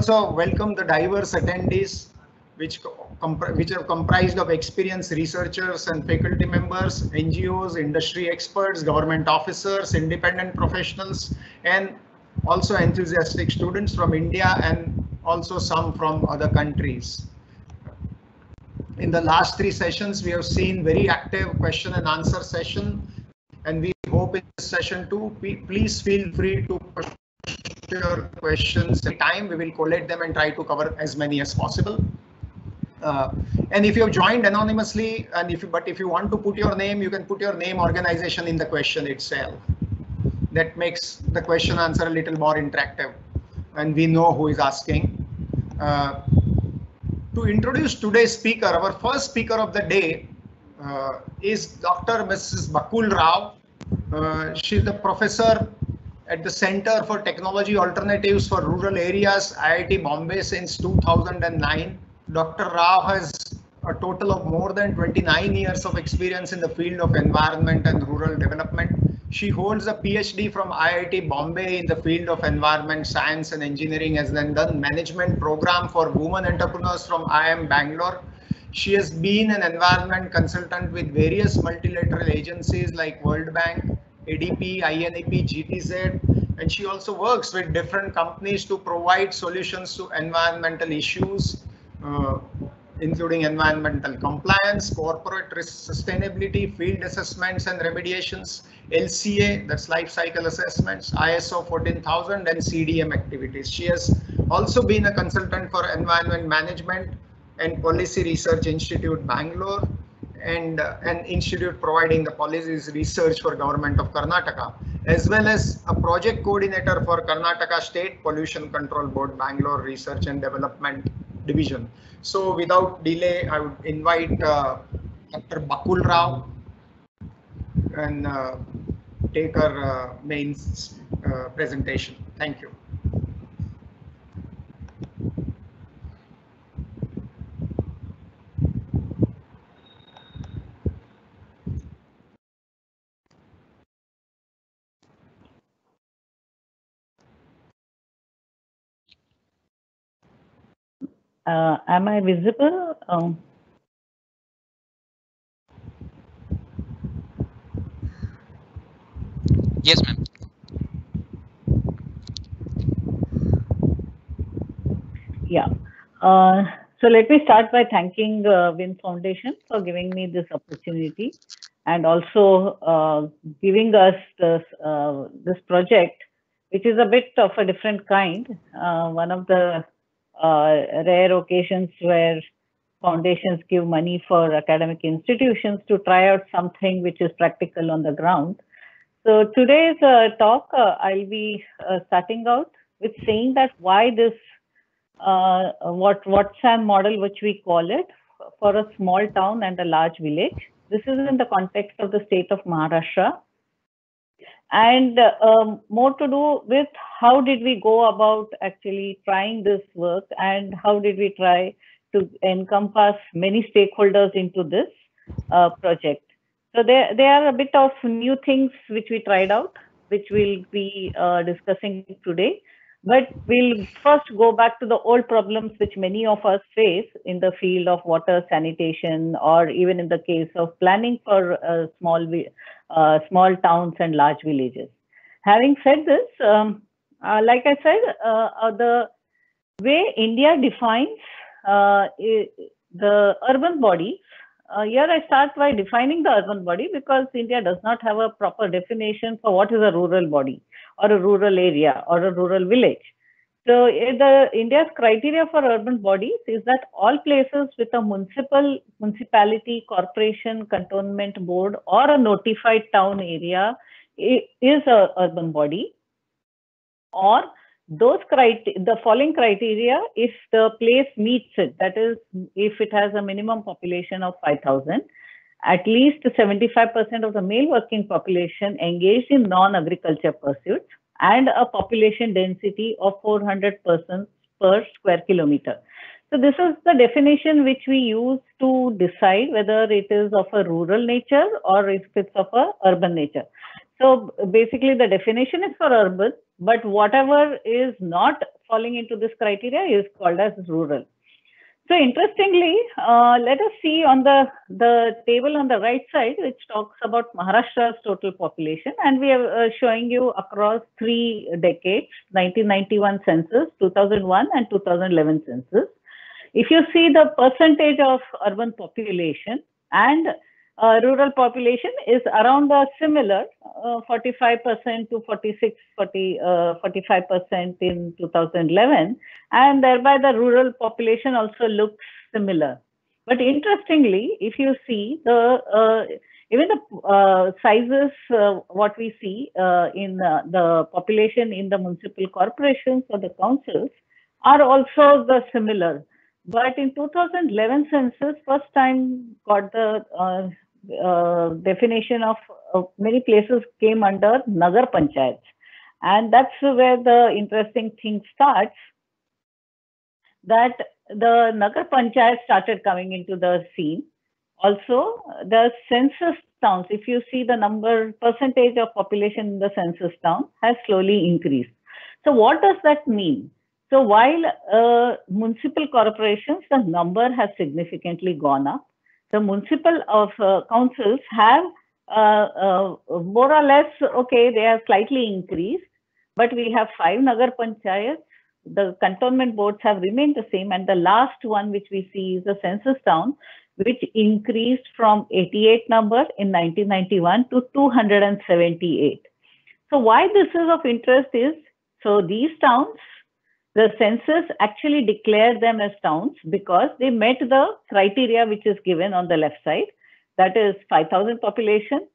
also welcome the diverse attendees which, which are comprised of experienced researchers and faculty members, NGOs, industry experts, government officers, independent professionals, and also enthusiastic students from India and also some from other countries. In the last three sessions, we have seen very active question and answer session, and we hope in this session too, please feel free to your questions in time. We will collate them and try to cover as many as possible. Uh, and if you have joined anonymously, and if you, but if you want to put your name, you can put your name organization in the question itself. That makes the question answer a little more interactive, and we know who is asking. Uh, to introduce today's speaker, our first speaker of the day uh, is Dr. Mrs. Bakul Rao. Uh, she's the professor at the Center for Technology Alternatives for Rural Areas, IIT Bombay since 2009. Dr. Rao has a total of more than 29 years of experience in the field of environment and rural development. She holds a PhD from IIT Bombay in the field of environment, science and engineering, has then done management program for women entrepreneurs from IIM Bangalore. She has been an environment consultant with various multilateral agencies like World Bank, ADB, INEP, GTZ, and she also works with different companies to provide solutions to environmental issues, uh, including environmental compliance, corporate risk sustainability, field assessments and remediations, LCA, that's life cycle assessments, ISO 14000 and CDM activities. She has also been a consultant for environment management and policy research institute Bangalore and uh, an institute providing the policies research for government of Karnataka, as well as a project coordinator for Karnataka State Pollution Control Board Bangalore Research and Development Division. So without delay, I would invite uh, Dr. Bakul Rao and uh, take our uh, main uh, presentation. Thank you. Uh, am I visible? Um, yes, ma'am. Yeah. Uh, so let me start by thanking uh, WIN Foundation for giving me this opportunity and also uh, giving us this, uh, this project, which is a bit of a different kind. Uh, one of the uh, rare occasions where foundations give money for academic institutions to try out something which is practical on the ground. So today's uh, talk, uh, I'll be uh, starting out with saying that why this uh, what WATSAN model, which we call it, for a small town and a large village. This is in the context of the state of Maharashtra, and um, more to do with how did we go about actually trying this work and how did we try to encompass many stakeholders into this uh, project. So there, there are a bit of new things which we tried out, which we'll be uh, discussing today. But we'll first go back to the old problems which many of us face in the field of water sanitation, or even in the case of planning for uh, small uh, small towns and large villages. Having said this, um, uh, like I said, uh, uh the way India defines uh, the urban body, uh, here I start by defining the urban body because India does not have a proper definition for what is a rural body or a rural area or a rural village. So eh, the India's criteria for urban bodies is that all places with a municipal, municipality, corporation, cantonment board or a notified town area is a urban body. Or those criteria, the following criteria, if the place meets it, that is, if it has a minimum population of 5,000, at least 75% of the male working population engaged in non-agriculture pursuits, and a population density of 400 persons per square kilometer. So this is the definition which we use to decide whether it is of a rural nature or if it's of a urban nature. So basically the definition is for urban, but whatever is not falling into this criteria is called as rural. So interestingly, uh, let us see on the, the table on the right side, which talks about Maharashtra's total population. And we are uh, showing you across three decades, 1991 census, 2001 and 2011 census. If you see the percentage of urban population and uh, rural population is around a similar 45% uh, to 46, 40, 45% uh, in 2011, and thereby the rural population also looks similar. But interestingly, if you see the uh, even the uh, sizes, uh, what we see in the population in the municipal corporations or the councils are also the similar. But in 2011 census, first time got the uh, definition of many places came under Nagar Panchayats. And that's where the interesting thing starts that the Nagar Panchayat started coming into the scene. Also, the census towns, if you see the number percentage of population in the census town has slowly increased. So what does that mean? So while uh, municipal corporations, the number has significantly gone up, the municipal of uh, councils have uh, uh, more or less, okay, they have slightly increased, but we have five Nagar Panchayats. The cantonment boards have remained the same. And the last one, which we see is the census town, which increased from 88 number in 1991 to 278. So why this is of interest is, so these towns the census actually declared them as towns because they met the criteria which is given on the left side. That is 5,000 population,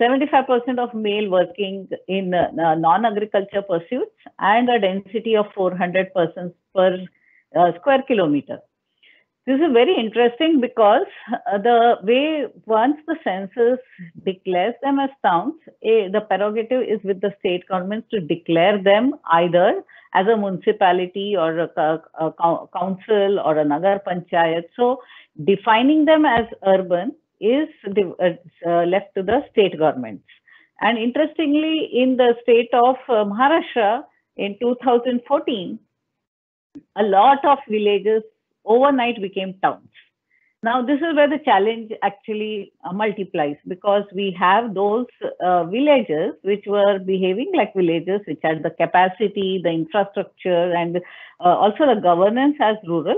75% of male working in uh, non-agriculture pursuits, and a density of 400 persons per uh, square kilometer. This is very interesting because uh, the way once the census declares them as towns, eh, the prerogative is with the state governments to declare them either as a municipality or a, a, a council or a Nagar Panchayat. So defining them as urban is uh, left to the state governments. And interestingly, in the state of uh, Maharashtra in 2014, a lot of villages overnight became towns. Now, this is where the challenge actually uh, multiplies because we have those uh, villages which were behaving like villages, which had the capacity, the infrastructure, and uh, also the governance as rural.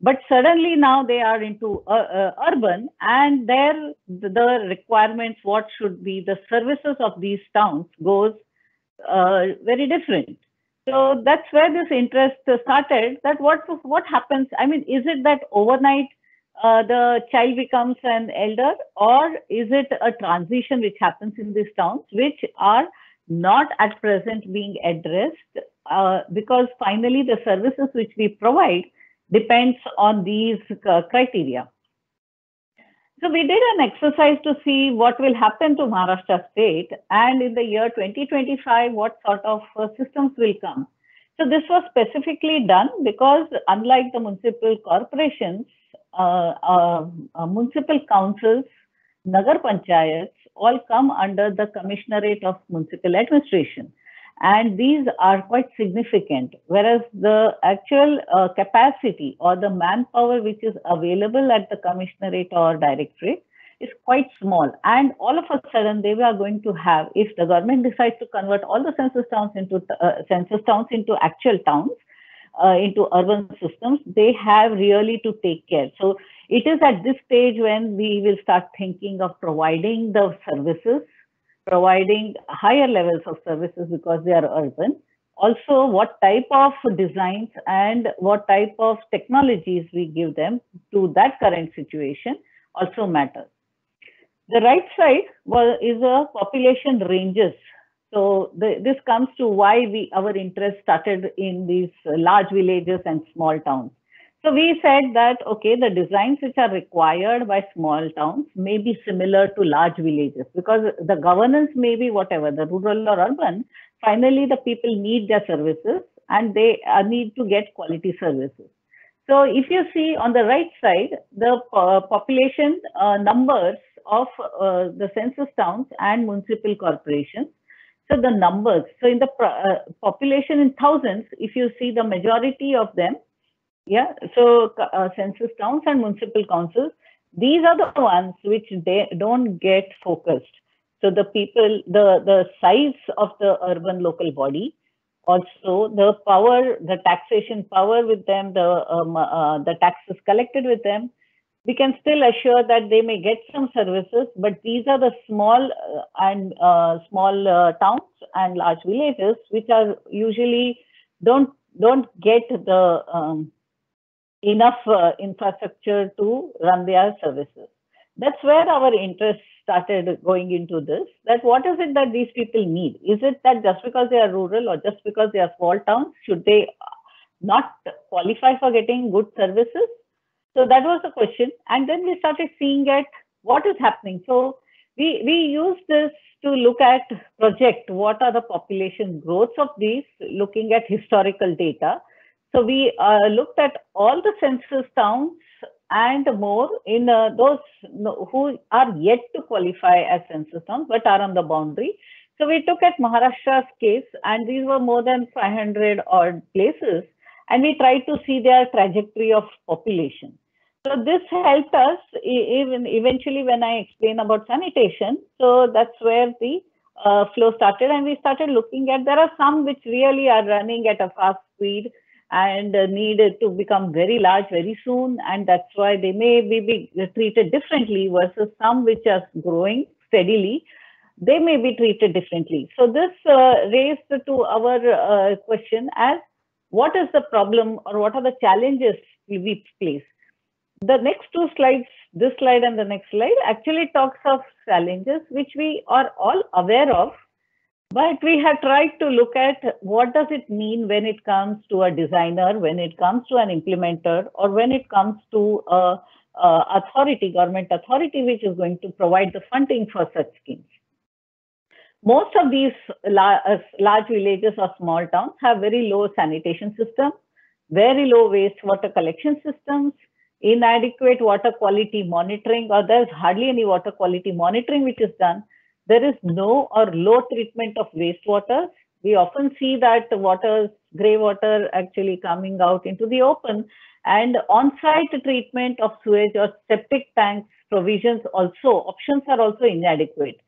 But suddenly now they are into uh, uh, urban, and there the requirements, what should be the services of these towns, goes uh, very different. So that's where this interest started. That what what happens? I mean, is it that overnight? Uh, the child becomes an elder or is it a transition which happens in these towns which are not at present being addressed uh, because finally the services which we provide depends on these uh, criteria. So we did an exercise to see what will happen to Maharashtra state and in the year 2025 what sort of uh, systems will come. So this was specifically done because unlike the municipal corporations, municipal councils, Nagar Panchayats, all come under the Commissionerate of Municipal Administration. And these are quite significant, whereas the actual uh, capacity or the manpower which is available at the Commissionerate or Directorate is quite small. And all of a sudden, they are going to have, if the government decides to convert all the census towns into uh, census towns into actual towns, uh, into urban systems, they have really to take care. So it is at this stage when we will start thinking of providing the services, providing higher levels of services because they are urban. Also, what type of designs and what type of technologies we give them to that current situation also matters. The right side is a population ranges so the, this comes to why we our interest started in these large villages and small towns. So we said that, okay, the designs which are required by small towns may be similar to large villages because the governance may be whatever, the rural or urban, finally the people need their services and they uh, need to get quality services. So if you see on the right side, the uh, population uh, numbers of uh, the census towns and municipal corporations, So the numbers, so in the uh, population in thousands, if you see the majority of them, yeah, so uh, census towns and municipal councils, these are the ones which they don't get focused. So the people, the, the size of the urban local body, also the power, the taxation power with them, the, um, uh, the taxes collected with them, we can still assure that they may get some services, but these are the small uh, and uh, small uh, towns and large villages, which are usually don't don't get the um, enough uh, infrastructure to run their services. That's where our interest started going into this. That what is it that these people need? Is it that just because they are rural or just because they are small towns, should they not qualify for getting good services? So that was the question. And then we started seeing at what is happening. So we, we used this to look at project what are the population growths of these, looking at historical data. So we uh, looked at all the census towns and more in uh, those who are yet to qualify as census towns but are on the boundary. So we took at Maharashtra's case and these were more than 500 odd places and we tried to see their trajectory of population. So this helped us even eventually when I explain about sanitation. So that's where the uh, flow started and we started looking at, there are some which really are running at a fast speed and uh, need to become very large very soon. And that's why they may be, be treated differently versus some which are growing steadily. They may be treated differently. So this uh, raised to our uh, question as what is the problem or what are the challenges we face? The next two slides, this slide and the next slide, actually talks of challenges which we are all aware of, but we have tried to look at what does it mean when it comes to a designer, when it comes to an implementer, or when it comes to a, a authority, government authority, which is going to provide the funding for such schemes. Most of these uh, large villages or small towns have very low sanitation system, very low wastewater collection systems, inadequate water quality monitoring or there's hardly any water quality monitoring which is done. There is no or low treatment of wastewater. We often see that water, grey water actually coming out into the open and on-site treatment of sewage or septic tanks provisions also, options are also inadequate.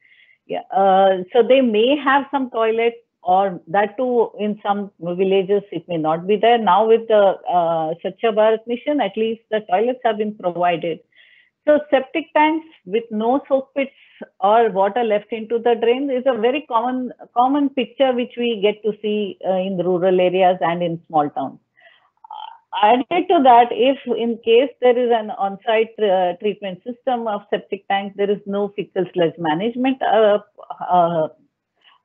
Yeah, uh, so they may have some toilets or that too in some villages it may not be there. Now with the uh, Swachh Bharat mission, at least the toilets have been provided. So septic tanks with no soak pits or water left into the drain is a very common common picture which we get to see uh, in rural areas and in small towns. Uh, added to that, if in case there is an on-site uh, treatment system of septic tanks, there is no fecal sludge management uh, uh,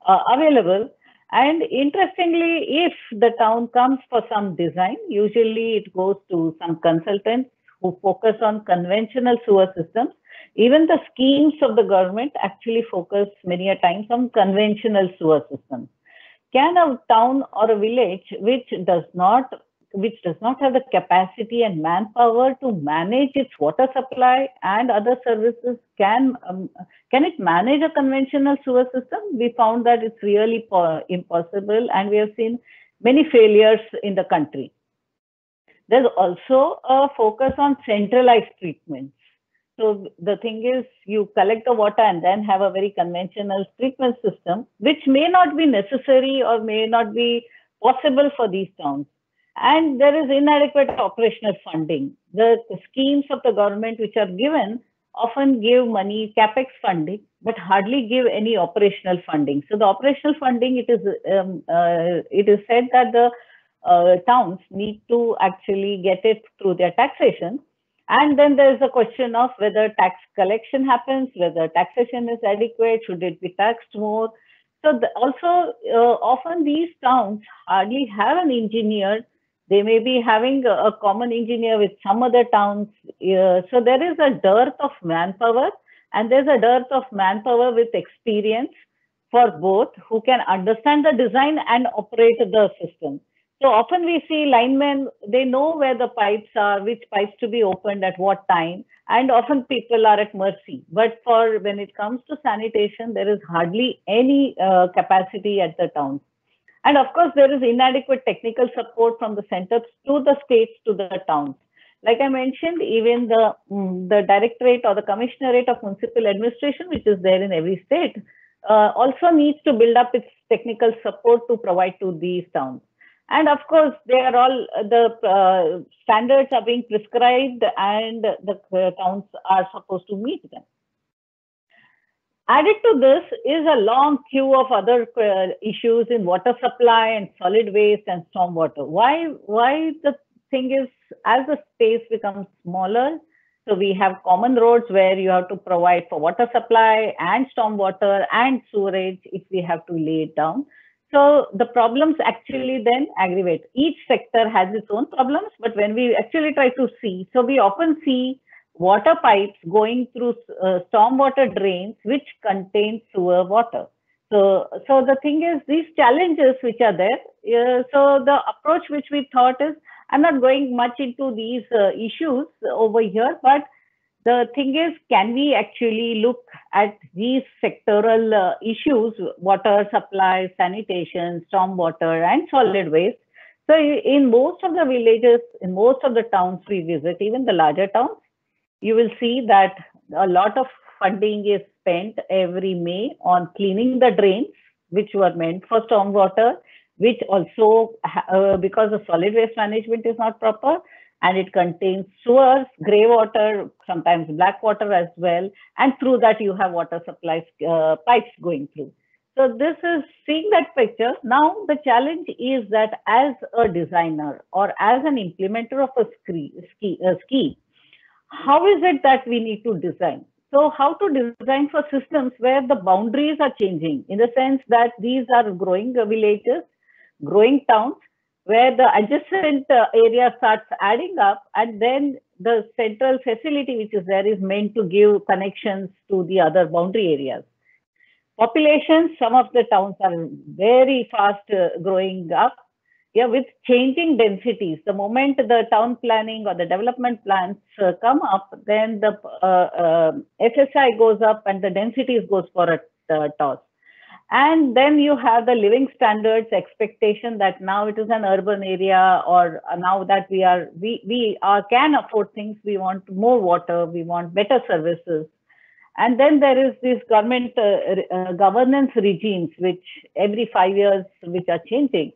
uh available, and interestingly, if the town comes for some design, usually it goes to some consultants who focus on conventional sewer systems. Even the schemes of the government actually focus many a times on conventional sewer systems. Can a town or a village which does not which does not have the capacity and manpower to manage its water supply and other services can um, can it manage a conventional sewer system? We found that it's really impossible and we have seen many failures in the country. There's also a focus on centralized treatments. So the thing is you collect the water and then have a very conventional treatment system which may not be necessary or may not be possible for these towns and there is inadequate operational funding. The, schemes of the government which are given often give money, capex funding, but hardly give any operational funding. So the operational funding, it is um, uh, it is said that the uh, towns need to actually get it through their taxation. And then there is a question of whether tax collection happens, whether taxation is adequate, should it be taxed more. So the, also, uh, often these towns hardly have an engineer they may be having a, a common engineer with some other towns. Uh, so there is a dearth of manpower and there's a dearth of manpower with experience for both who can understand the design and operate the system. So often we see linemen, they know where the pipes are, which pipes to be opened at what time, and often people are at mercy. But for when it comes to sanitation, there is hardly any uh, capacity at the towns. And of course, there is inadequate technical support from the centers to the states to the towns. Like I mentioned, even the, mm, the directorate or the commissionerate of municipal administration, which is there in every state, uh, also needs to build up its technical support to provide to these towns. And of course, they are all the uh, standards are being prescribed and the uh, towns are supposed to meet them. Added to this is a long queue of other uh, issues in water supply and solid waste and stormwater. Why, why the thing is, as the space becomes smaller, so we have common roads where you have to provide for water supply and stormwater and sewerage if we have to lay it down. So the problems actually then aggravate. Each sector has its own problems, but when we actually try to see, so we often see water pipes going through uh, stormwater drains which contain sewer water. So, so the thing is, these challenges which are there, uh, so the approach which we thought is, I'm not going much into these uh, issues over here, but the thing is, can we actually look at these sectoral uh, issues, water supply, sanitation, stormwater, and solid waste? So in most of the villages, in most of the towns we visit, even the larger towns, you will see that a lot of funding is spent every May on cleaning the drains, which were meant for stormwater, which also, uh, because the solid waste management is not proper, and it contains sewers, grey water, sometimes black water as well. And through that, you have water supply uh, pipes going through. So this is seeing that picture. Now the challenge is that as a designer or as an implementer of a uh, ski how is it that we need to design? So how to design for systems where the boundaries are changing in the sense that these are growing villages, growing towns, where the adjacent uh, area starts adding up and then the central facility which is there is meant to give connections to the other boundary areas. Populations, some of the towns are very fast uh, growing up. Yeah, with changing densities, the moment the town planning or the development plans uh, come up, then the uh, uh, FSI goes up and the densities goes for a uh, toss. And then you have the living standards expectation that now it is an urban area or now that we are, we, we are, can afford things, we want more water, we want better services. And then there is this government uh, uh, governance regimes, which every five years, which are changing.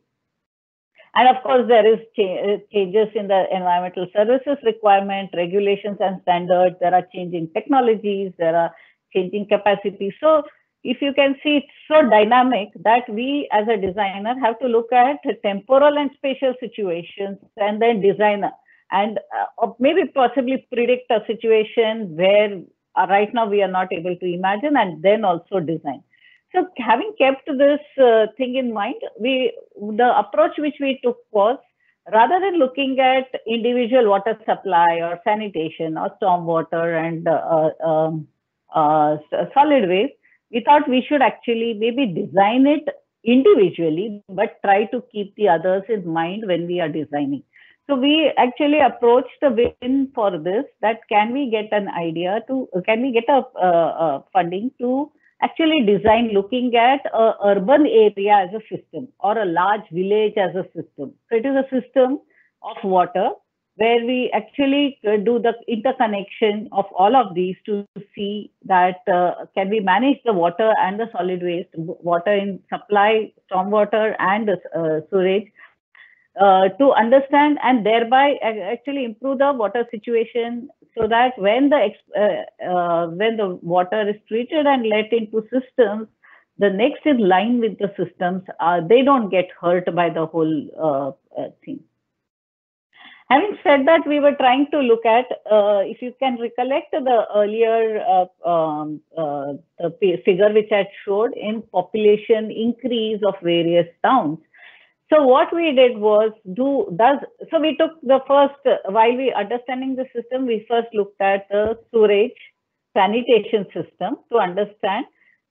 And of course, there is cha changes in the environmental services requirement, regulations and standards. There are changing technologies, there are changing capacities. So if you can see it's so dynamic that we as a designer have to look at temporal and spatial situations and then designer and uh, maybe possibly predict a situation where uh, right now we are not able to imagine and then also design. So having kept this uh, thing in mind, we the approach which we took was rather than looking at individual water supply or sanitation or stormwater and uh, um, uh, solid waste, we thought we should actually maybe design it individually, but try to keep the others in mind when we are designing. So we actually approached the WIN for this, that can we get an idea to, can we get a uh, uh, funding to actually design looking at a urban area as a system or a large village as a system. So it is a system of water where we actually uh, do the interconnection of all of these to see that uh, can we manage the water and the solid waste, water in supply, stormwater and uh, storage uh, to understand and thereby actually improve the water situation so that when the uh, uh, when the water is treated and let into systems, the next in line with the systems, they don't get hurt by the whole thing. Having said that, we were trying to look at, uh, if you can recollect the earlier uh, um, uh, the figure which I showed in population increase of various towns. So what we did was do does so we took the first while we understanding the system we first looked at the sewerage sanitation system to understand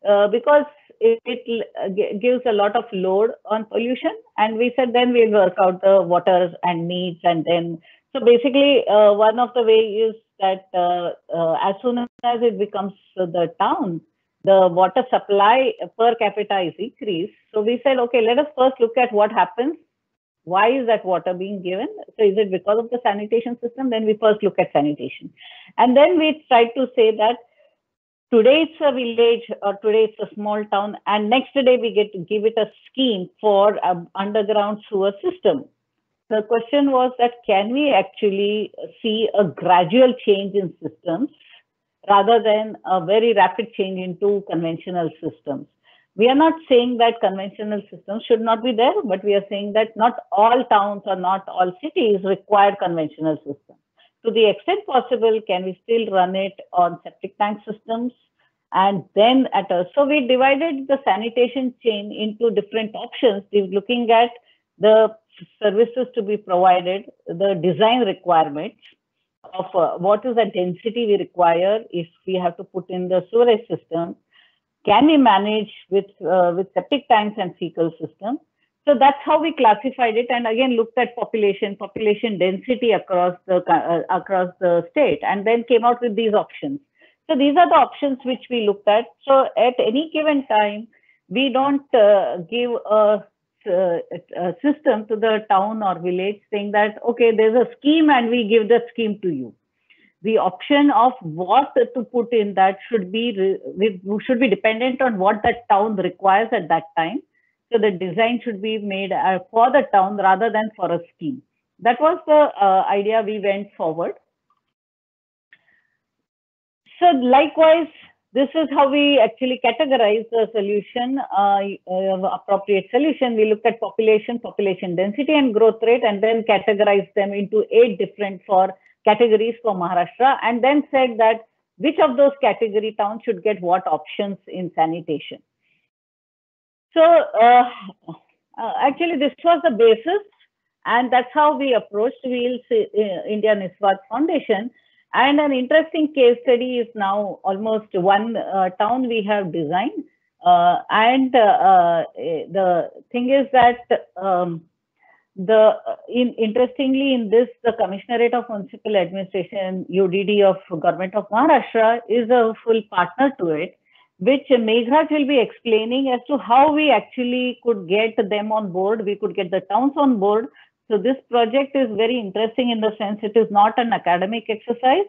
uh, because it, it gives a lot of load on pollution. And we said then we'll work out the water and needs. And then, so basically, uh, one of the way is that uh, uh, as soon as it becomes the town, the water supply per capita is increased. So we said, okay, let us first look at what happens. Why is that water being given? So is it because of the sanitation system? Then we first look at sanitation. And then we tried to say that today it's a village or today it's a small town and next day we get to give it a scheme for an underground sewer system. The question was that can we actually see a gradual change in systems rather than a very rapid change into conventional systems? We are not saying that conventional systems should not be there, but we are saying that not all towns or not all cities require conventional systems to the extent possible, can we still run it on septic tank systems? And then at a, so we divided the sanitation chain into different options, We're looking at the services to be provided, the design requirements of uh, what is the density we require if we have to put in the sewerage system, can we manage with, uh, with septic tanks and fecal systems? So that's how we classified it, and again looked at population, population density across the uh, across the state, and then came out with these options. So these are the options which we looked at. So at any given time, we don't uh, give a, a, a, system to the town or village saying that okay, there's a scheme and we give the scheme to you. The option of what to put in that should be should be dependent on what that town requires at that time so the design should be made uh, for the town rather than for a scheme. That was the uh, idea we went forward. So likewise, this is how we actually categorize the solution, uh, uh, appropriate solution. We look at population, population density and growth rate and then categorize them into eight different for categories for Maharashtra and then said that which of those category towns should get what options in sanitation. So uh, uh, actually, this was the basis, and that's how we approached Wheels uh, India Niswat Foundation. And an interesting case study is now almost one uh, town we have designed. Uh, and uh, the thing is that um, the in, interestingly in this the commissionerate of municipal administration udd of government of maharashtra is a full partner to it which Meghraj will be explaining as to how we actually could get them on board. We could get the towns on board. So this project is very interesting in the sense it is not an academic exercise.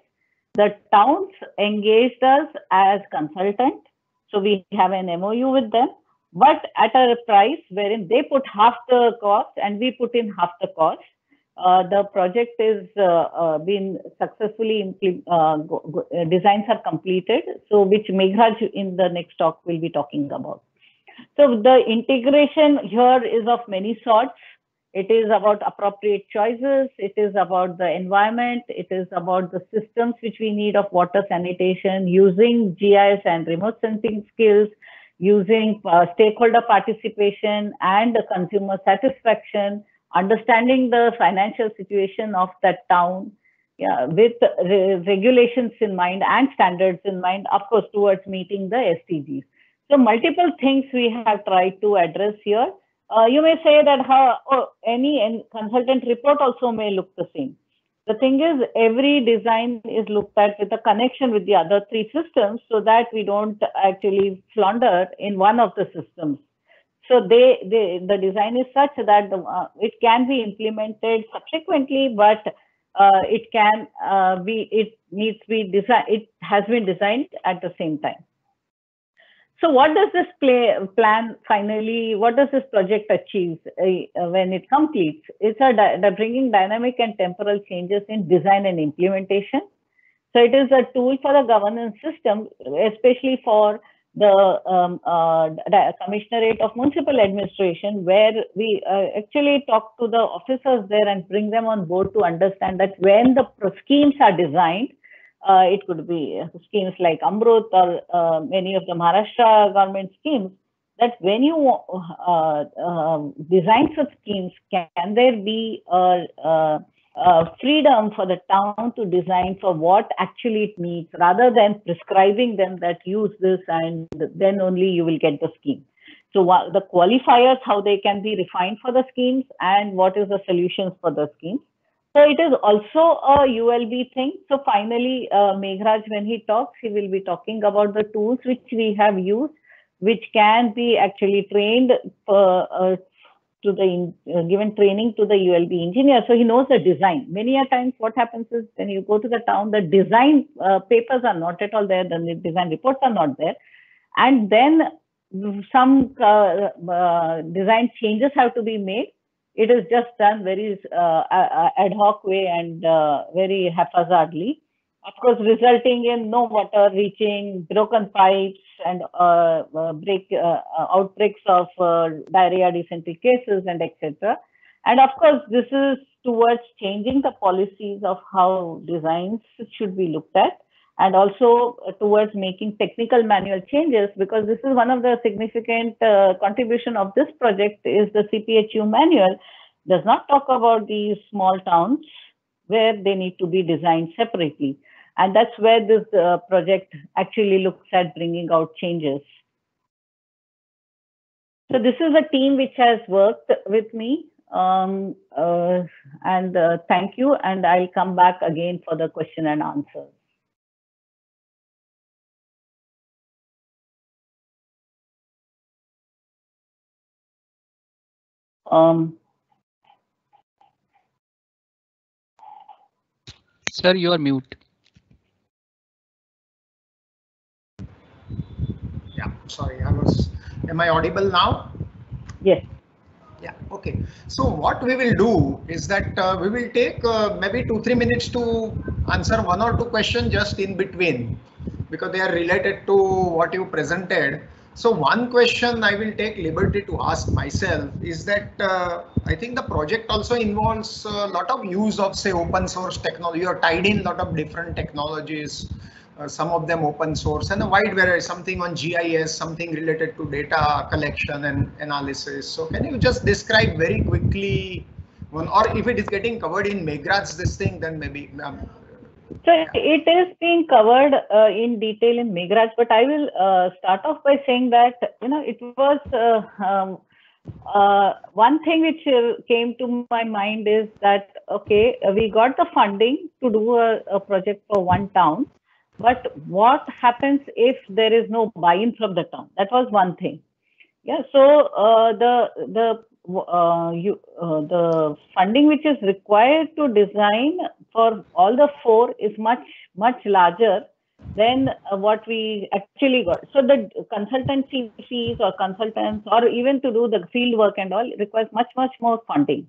The towns engaged us as consultant. So we have an MOU with them, but at a price wherein they put half the cost and we put in half the cost. Uh, the project is uh, uh, been successfully uh, designs are completed so which Meghraj in the next talk will be talking about so the integration here is of many sorts it is about appropriate choices it is about the environment it is about the systems which we need of water sanitation using gis and remote sensing skills using uh, stakeholder participation and the consumer satisfaction understanding the financial situation of that town yeah, with re regulations in mind and standards in mind, of course, towards meeting the SDGs. So multiple things we have tried to address here. Uh, you may say that how oh, any, consultant report also may look the same. The thing is, every design is looked at with a connection with the other three systems so that we don't actually flounder in one of the systems. So they, they the design is such that the, uh, it can be implemented subsequently, but uh, it can uh, be it needs to be designed. It has been designed at the same time. So what does this play, plan finally? What does this project achieve uh, when it completes? It's a di bringing dynamic and temporal changes in design and implementation. So it is a tool for the governance system, especially for the um, uh, Commissionerate of Municipal Administration, where we uh, actually talk to the officers there and bring them on board to understand that when the schemes are designed, it could be schemes like Amrut or uh, many of the Maharashtra government schemes, that when you uh, uh, design such schemes, can there be a, uh, freedom for the town to design for what actually it needs rather than prescribing them that use this and then only you will get the scheme. So the qualifiers, how they can be refined for the schemes and what is the solutions for the schemes. So it is also a ULB thing. So finally, uh, Meghraj, when he talks, he will be talking about the tools which we have used, which can be actually trained uh, to the uh, given training to the ULB engineer. So he knows the design. Many a times what happens is when you go to the town, the design uh, papers are not at all there. The design reports are not there. And then some uh, uh, design changes have to be made. It is just done very uh, ad hoc way and uh, very haphazardly. Of course, resulting in no water reaching, broken pipes, and uh, uh, break outbreaks of diarrhea, dysentery cases, and etc. And of course, this is towards changing the policies of how designs should be looked at and also towards making technical manual changes because this is one of the significant uh, contribution of this project is the CPHEEO manual does not talk about these small towns where they need to be designed separately. And that's where this uh, project actually looks at bringing out changes. So this is a team which has worked with me um, uh, and uh, thank you. And I'll come back again for the question and answers. Um, Sir, you are mute. Yeah, sorry, I was. Am I audible now? Yes. Yeah, okay. So what we will do is that uh, we will take uh, maybe two, three minutes to answer one or two questions just in between because they are related to what you presented. So one question I will take liberty to ask myself is that uh, I think the project also involves a lot of use of say open source technology. You are tied in a lot of different technologies, uh, some of them open source and a wide variety, something on GIS, something related to data collection and analysis. So can you just describe very quickly one, or if it is getting covered in Meghraj's this thing, then maybe um, so it is being covered uh, in detail in Meghraj, but I will uh, start off by saying that you know it was uh, um, uh, one thing which uh, came to my mind is that okay, we got the funding to do a, a project for one town, but what happens if there is no buy-in from the town? That was one thing. Yeah, so uh, the the uh, you, uh, the funding which is required to design for all the four is much, much larger than uh, what we actually got. So the consultancy fees or consultants or even to do the field work and all requires much, much more funding.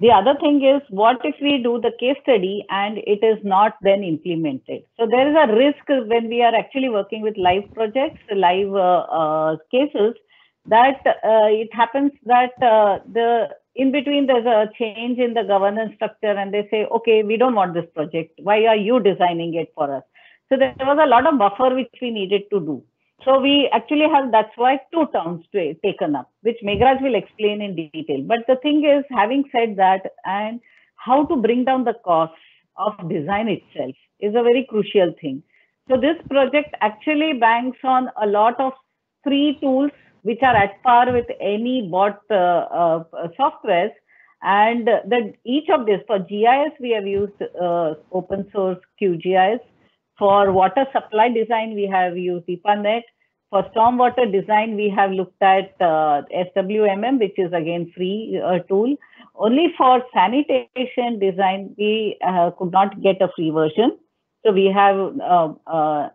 The other thing is what if we do the case study and it is not then implemented? So there is a risk when we are actually working with live projects, live uh, uh, cases, that uh, it happens that uh, the in between there's a change in the governance structure and they say okay we don't want this project. Why are you designing it for us? So there was a lot of buffer which we needed to do. So we actually have that's why two towns taken up which Meghraj will explain in detail. But the thing is having said that and how to bring down the cost of design itself is a very crucial thing. So this project actually banks on a lot of free tools which are at par with any bot uh, uh, softwares. And that each of this for GIS, we have used uh, open source QGIS. For water supply design, we have used EPANET. For stormwater design, we have looked at uh, SWMM, which is again free uh, tool. Only for sanitation design, we uh, could not get a free version. So we have a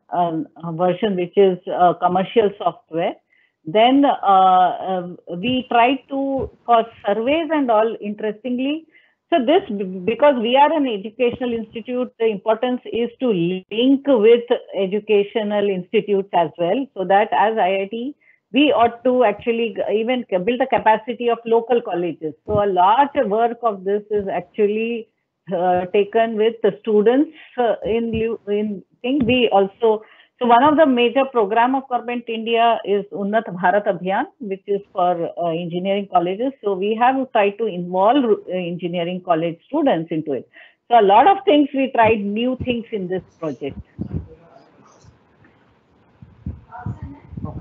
version which is commercial software. Then uh, uh, we try to, for surveys and all, interestingly, so this, because we are an educational institute, the importance is to link with educational institutes as well, so that as IIT, we ought to actually even build the capacity of local colleges. So a large work of this is actually uh, taken with the students uh, in in thing. We also So one of the major program of government India is Unnat Bharat Abhiyan, which is for uh, engineering colleges. So we have tried to involve uh, engineering college students into it. So a lot of things we tried new things in this project.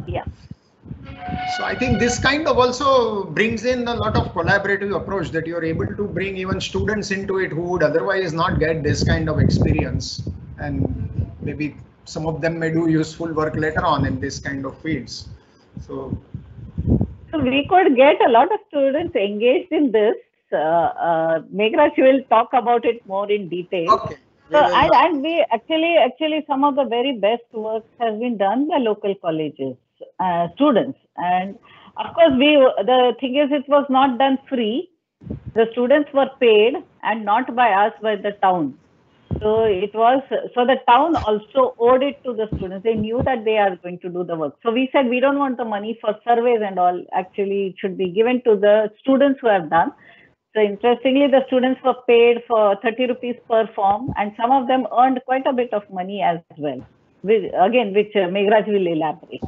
Yeah. So I think this kind of also brings in a lot of collaborative approach that you're able to bring even students into it who would otherwise not get this kind of experience and maybe some of them may do useful work later on in this kind of fields. So, so we could get a lot of students engaged in this. Uh, uh, will talk about it more in detail. okay. So, and, and we actually, actually, some of the very best work has been done by local colleges, uh, students. And of course, we, the thing is, it was not done free. The students were paid and not by us, by the town. So it was, so the town also owed it to the students. They knew that they are going to do the work. So we said, we don't want the money for surveys and all. Actually, it should be given to the students who have done. So interestingly, the students were paid for 30 rupees per form and some of them earned quite a bit of money as well. Which, again, which uh, Meghraj will elaborate.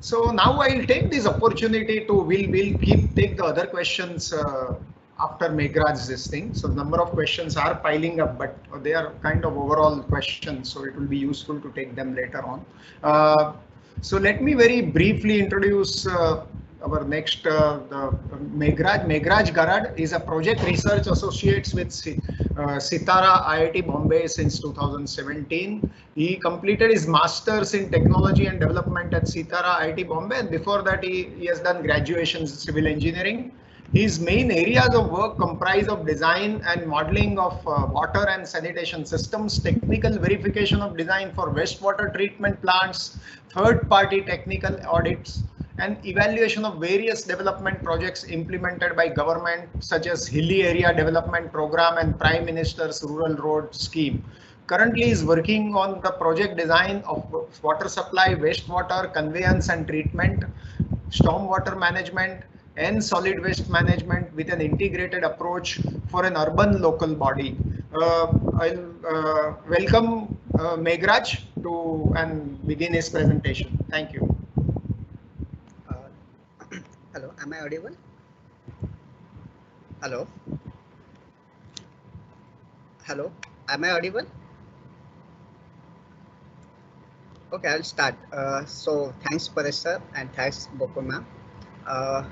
So now I'll take this opportunity to, we'll, we'll keep, take the other questions uh, after Meghraj this thing. So the number of questions are piling up, but they are kind of overall questions. So it will be useful to take them later on. Uh, so let me very briefly introduce uh, our next uh, the Meghraj. Meghraj Garad is a project research associates with uh, CTARA IIT Bombay since 2017. He completed his masters in technology and development at CTARA IIT Bombay and before that he, he has done graduation in civil engineering. His main areas of work comprise of design and modeling of uh, water and sanitation systems, technical verification of design for wastewater treatment plants, third-party technical audits, and evaluation of various development projects implemented by government such as Hilly Area Development Program and Prime Minister's Rural Road Scheme. Currently is working on the project design of water supply, wastewater, conveyance and treatment, stormwater management, and solid waste management with an integrated approach for an urban local body. Uh, I'll uh, welcome uh, Meghraj to and begin his presentation. Thank you. Hello, am I audible? Hello? Hello, am I audible? Okay, I'll start. Uh, so thanks Paresh sir and thanks ma'am. Uh,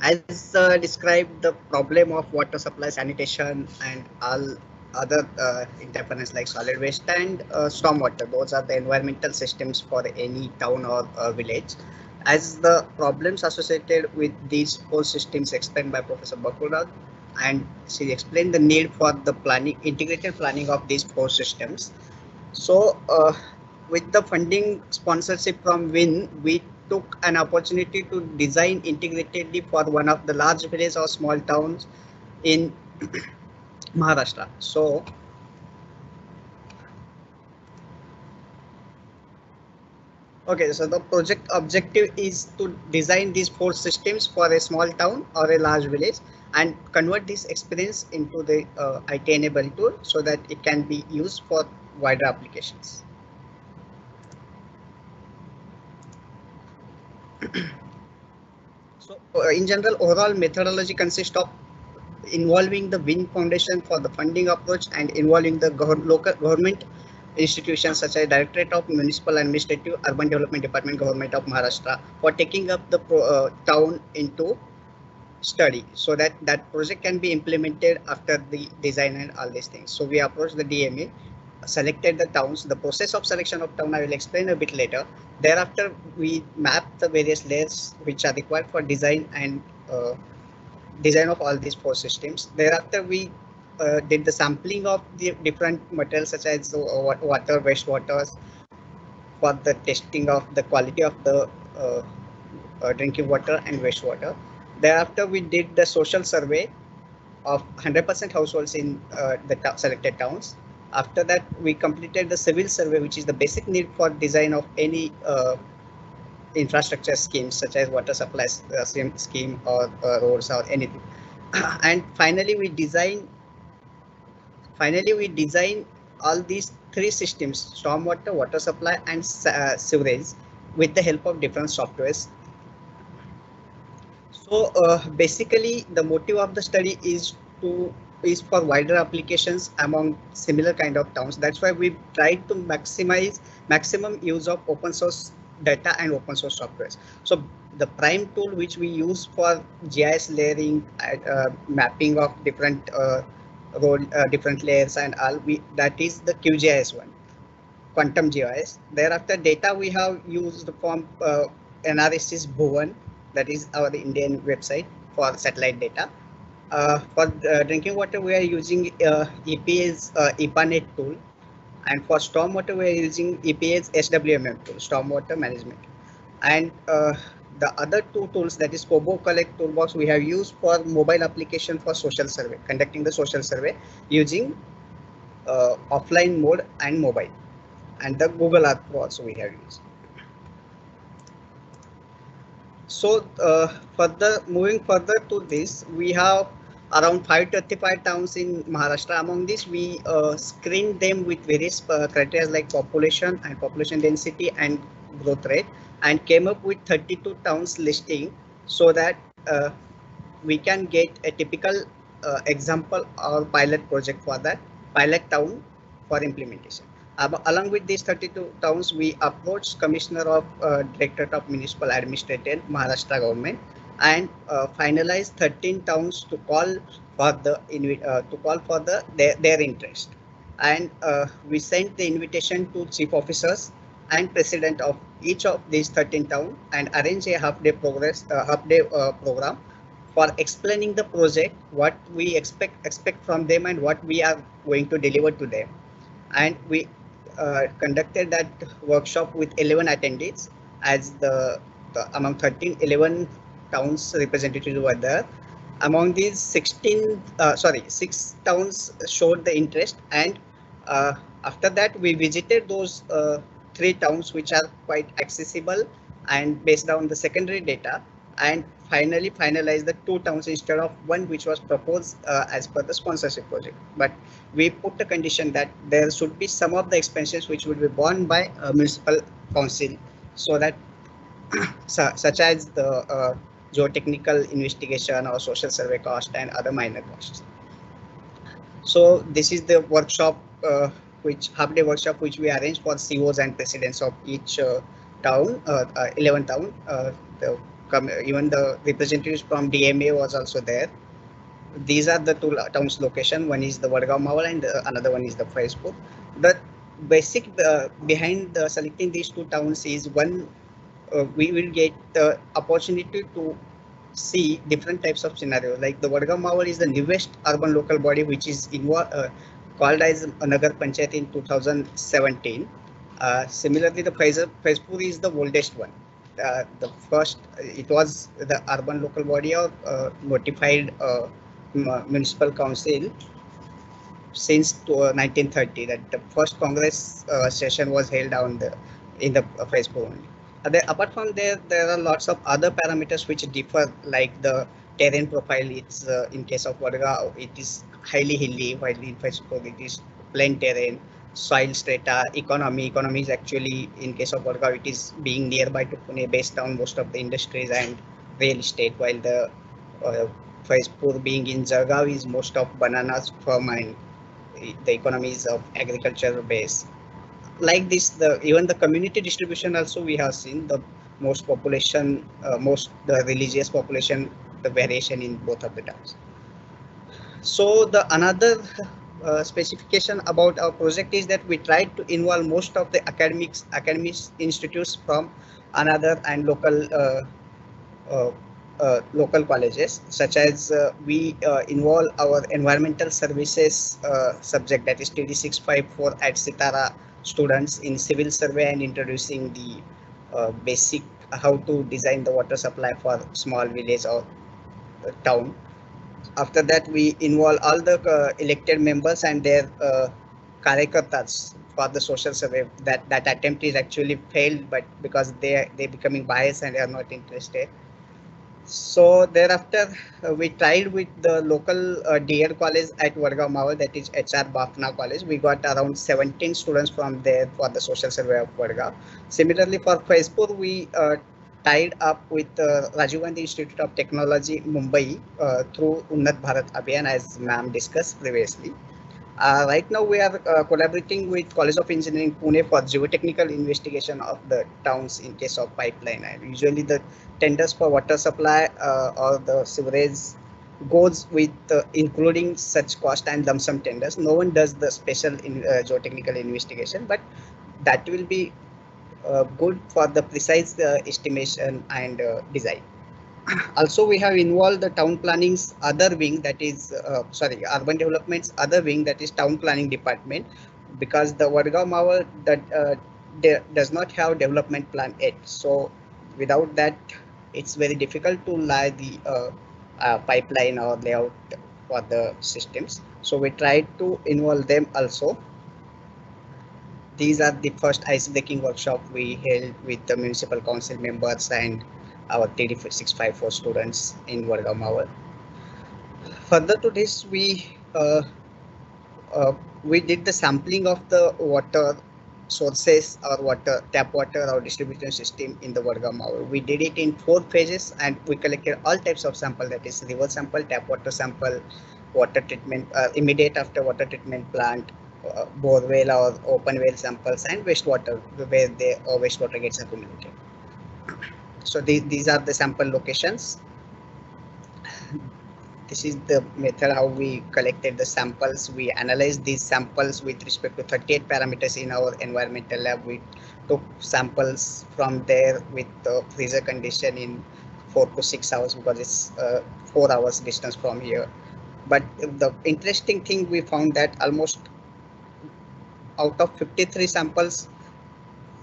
as uh, described the problem of water supply, sanitation and all other uh, interference like solid waste and uh, stormwater. Those are the environmental systems for any town or village as the problems associated with these four systems explained by Professor Bakula, and she explained the need for the planning, integrated planning of these four systems. So uh, with the funding sponsorship from WIN, we took an opportunity to design integratedly for one of the large villages or small towns in Maharashtra. So Okay, so the project objective is to design these four systems for a small town or a large village and convert this experience into the uh, IT enabled tool so that it can be used for wider applications. So uh, in general, overall methodology consists of involving the WIN Foundation for the funding approach and involving the gov local government institutions such as Directorate of Municipal Administrative Urban Development Department Government of Maharashtra for taking up the pro, uh, town into study so that that project can be implemented after the design and all these things. So we approach the DMA, selected the towns. The process of selection of town I will explain a bit later. Thereafter, we map the various layers which are required for design and uh, design of all these four systems. Thereafter, we uh, did the sampling of the different materials such as uh, water, waters for the testing of the quality of the uh, uh, drinking water and wastewater. Thereafter, we did the social survey of 100% households in uh, the selected towns. After that, we completed the civil survey, which is the basic need for design of any uh, infrastructure schemes such as water supply scheme or roads or anything. and finally, we design. Finally, we design all these three systems, stormwater, water supply and uh, sewerage with the help of different softwares. So uh, basically the motive of the study is to is for wider applications among similar kind of towns. That's why we tried to maximize maximum use of open source data and open source software. So the prime tool which we use for GIS layering, uh, mapping of different uh, road, uh, different layers and all, we that is the QGIS one, Quantum GIS. Thereafter, data we have used from uh, NRSC's Bhuvan, that is our Indian website for satellite data. Uh, for uh, drinking water, we are using uh, EPA's uh, EPANET tool. And for stormwater, we are using EPA's SWMM tool, stormwater management. And uh, the other two tools, that is Kobo Collect Toolbox, we have used for mobile application for social survey, conducting the social survey using uh, offline mode and mobile. And the Google Pro also we have used. So uh, further moving further to this, we have around 535 towns in Maharashtra. Among these, we uh, screened them with various uh, criteria like population and population density and growth rate and came up with 32 towns listing so that uh, we can get a typical uh, example or pilot project for that pilot town for implementation. along with these 32 towns, we approached Commissioner of uh, Directorate of Municipal Administration, Maharashtra government, and uh, finalized 13 towns to call for the uh, to call for the their, their interest. And uh, we sent the invitation to chief officers and president of each of these 13 towns and arrange a half day progress uh, half day uh, program for explaining the project what we expect expect from them and what we are going to deliver to them. And we uh, conducted that workshop with 11 attendees as the, the among 13 11 towns representatives were there. Among these 16, uh, sorry, six towns showed the interest and uh, after that we visited those uh, three towns which are quite accessible and based on the secondary data and finally finalized the two towns instead of one which was proposed uh, as per the sponsorship project. But we put the condition that there should be some of the expenses which would be borne by a municipal council so that such as the uh, geotechnical investigation or social survey cost and other minor costs. So this is the workshop, uh, which half day workshop, which we arranged for CEOs and presidents of each uh, town, uh, uh 11 town. Uh, the, even the representatives from DMA was also there. These are the two towns location. One is the Vadgaon Mawal and another one is the Faizpur. The basic behind the selecting these two towns is one uh, we will get the opportunity to see different types of scenarios. Like the Vadgaon Mawal is the newest urban local body which is uh, called as Nagar Panchayat in 2017. Uh, similarly, the Faizpur is the oldest one. Uh, the first, it was the urban local body of uh, notified uh, municipal council since 1930 that the first Congress session was held on the in the Faizpur only apart from there, there are lots of other parameters which differ, like the terrain profile. It's uh, in case of Vadgaon, it is highly hilly, while in Faizpur it is plain terrain. Soil strata, economy. Economy is actually in case of Vadgaon, it is being nearby to Pune, based on most of the industries and real estate, while the uh, Faizpur being in Jalgaon is most of bananas farm and the economy is of agriculture base like this the even the community distribution also we have seen the most population uh, most the religious population the variation in both of the towns. So the another uh, specification about our project is that we tried to involve most of the academics academic institutes from another and local uh, uh, uh local colleges such as uh, we involve our environmental services subject that is TD654 at CTARA students in civil survey and introducing the uh, basic how to design the water supply for small village or uh, town. After that, we involve all the uh, elected members and their uh, for the social survey. That that attempt is actually failed, but because they they becoming biased and they are not interested. So thereafter, uh, we tried with the local uh, DL college at Vadgaon Mawal, that is HR Bafna College. We got around 17 students from there for the social survey of Vadgaon. Similarly, for Faizpur, we uh, tied up with uh, Rajiv Gandhi Institute of Technology, Mumbai, uh, through Unnat Bharat Abhiyan, as ma'am discussed previously. Uh, right now, we are uh, collaborating with College of Engineering Pune for geotechnical investigation of the towns in case of pipeline. And usually, the tenders for water supply uh, or the sewerage goes with uh, including such cost and lump sum tenders. No one does the special in, uh, geotechnical investigation, but that will be uh, good for the precise estimation and design also we have involved the town planning's other wing that is uh, sorry urban development's other wing that is town planning department because the Vadgaon Mawal that uh, does not have development plan yet. So without that it's very difficult to lie the uh, uh, pipeline or layout for the systems. So we tried to involve them also. These are the first ice breaking workshop we held with the municipal council members and our TD654 students in Vadgaon Mawal. Further to this, we uh, uh, we did the sampling of the water sources or water tap water or distribution system in the Vadgaon Mawal. We did it in four phases and we collected all types of sample that is river sample, tap water sample, water treatment, uh, immediate after water treatment plant, uh, borewell or open well samples and wastewater where the uh, wastewater gets accumulated. So the, these are the sample locations. This is the method how we collected the samples. We analyzed these samples with respect to 38 parameters in our environmental lab. We took samples from there with the freezer condition in four to six hours because it's uh, four hours distance from here. But the interesting thing we found that almost out of 53 samples,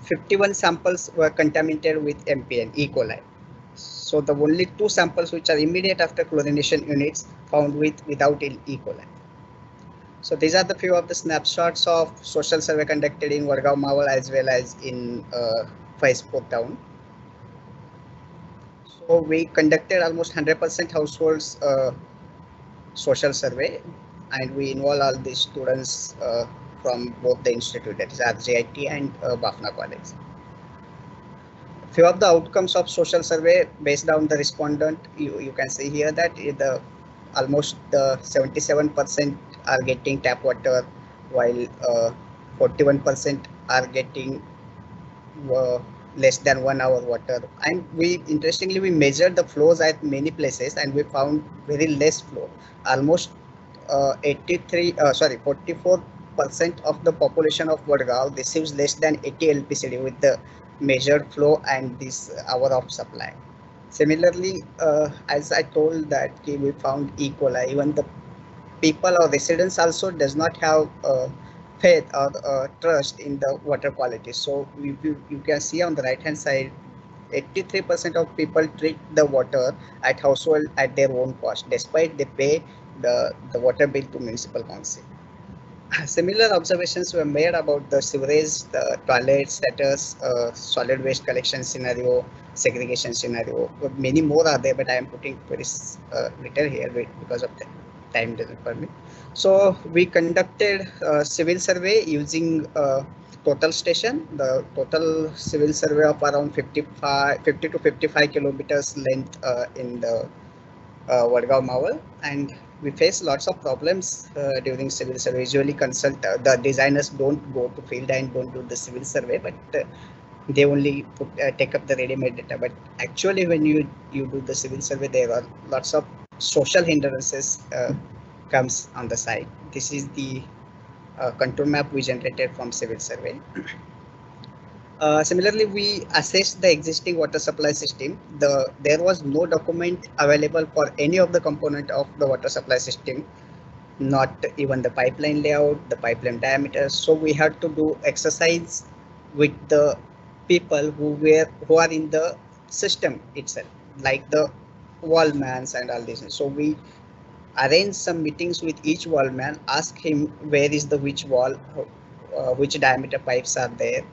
51 samples were contaminated with MPN, E. coli. So the only two samples which are immediate after chlorination units found with without E. coli. So these are the few of the snapshots of social survey conducted in Vadgaon Mawal as well as in uh, Faizpur town. So we conducted almost 100% households uh, social survey and we involve all the students uh, from both the institute that is RGIT and uh, Bafna College. Few of the outcomes of social survey based on the respondent, you, you can see here that the almost the 77% are getting tap water while 41% are getting uh, less than one hour water and we interestingly we measured the flows at many places and we found very less flow almost uh, 83 uh, sorry 44 percent of the population of Vadgaon receives less than 80 LPCD with the measured flow and this hour of supply. Similarly, uh, as I told that we found E. coli, even the people or residents also does not have uh, faith or uh, trust in the water quality. So you, you, you can see on the right hand side, 83% of people treat the water at household at their own cost, despite they pay the, the water bill to municipal council similar observations were made about the sewerage, the toilet status, uh, solid waste collection scenario, segregation scenario. Many more are there, but I am putting very uh, little here because of the time doesn't permit. So we conducted a civil survey using uh, total station, the total civil survey of around 55, 50 to 55 kilometers length uh, in the uh, Vadgaon Mawal and we face lots of problems uh, during civil survey. Usually consult uh, the designers don't go to field and don't do the civil survey, but uh, they only put, uh, take up the ready-made data. But actually, when you you do the civil survey, there are lots of social hindrances uh, comes on the side. This is the uh, contour map we generated from civil survey. Uh, similarly, we assessed the existing water supply system. The there was no document available for any of the component of the water supply system, not even the pipeline layout, the pipeline diameters. So we had to do exercise with the people who were who are in the system itself, like the wallmans and all this. So we arranged some meetings with each wallman, ask him where is the which wall, uh, which diameter pipes are there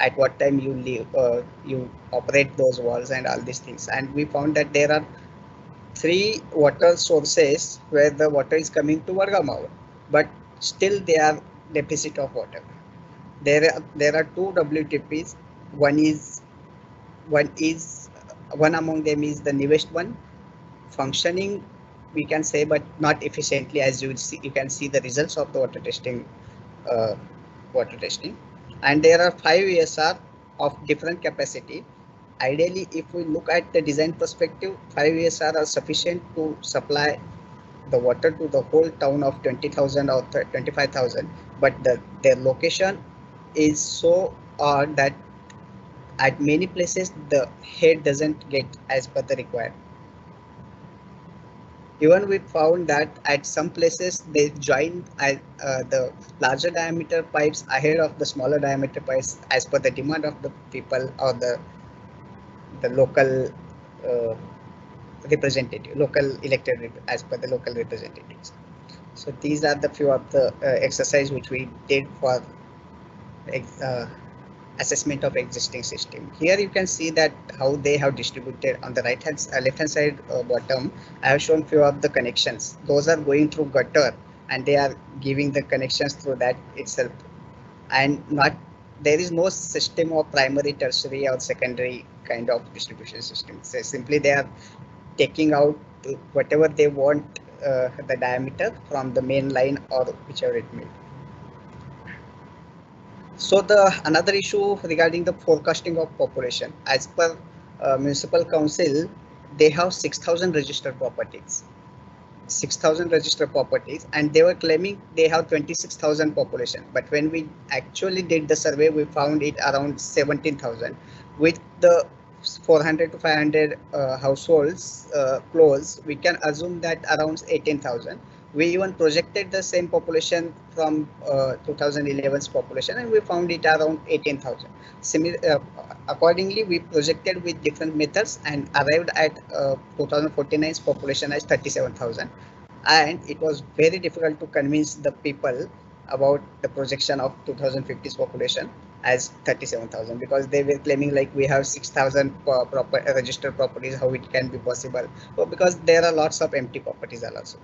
at what time you leave uh, you operate those walls and all these things and we found that there are three water sources where the water is coming to Vadgaon Mawal, but still they are deficit of water. There are there are two WTPs. One is one is one among them is the newest one, functioning we can say, but not efficiently as you see. You can see the results of the water testing, uh, water testing, and there are five ESR of different capacity. Ideally, if we look at the design perspective, five ESR are sufficient to supply the water to the whole town of 20,000 or 25,000, but the their location is so odd that at many places the head doesn't get as per the required even we found that at some places they join uh, the larger diameter pipes ahead of the smaller diameter pipes as per the demand of the people or the the local uh, representative local elected as per the local representatives. So these are the few of the uh, exercise which we did for uh, assessment of existing system. Here you can see that how they have distributed on the right hand uh, left hand side uh, bottom. I have shown few of the connections. Those are going through gutter and they are giving the connections through that itself. And not there is no system of primary, tertiary or secondary kind of distribution system. So simply they are taking out whatever they want uh, the diameter from the main line or whichever it may be. So the another issue regarding the forecasting of population, as per uh, municipal council, they have 6,000 registered properties. 6,000 registered properties and they were claiming they have 26,000 population. But when we actually did the survey, we found it around 17,000 with the 400 to 500 uh, households uh, close, we can assume that around 18,000 we even projected the same population from uh, 2011's population and we found it around 18,000. Uh, accordingly, we projected with different methods and arrived at uh, 2049's population as 37,000. And it was very difficult to convince the people about the projection of 2050's population as 37,000 because they were claiming like we have 6,000 uh, proper registered properties, how it can be possible. Well, because there are lots of empty properties also.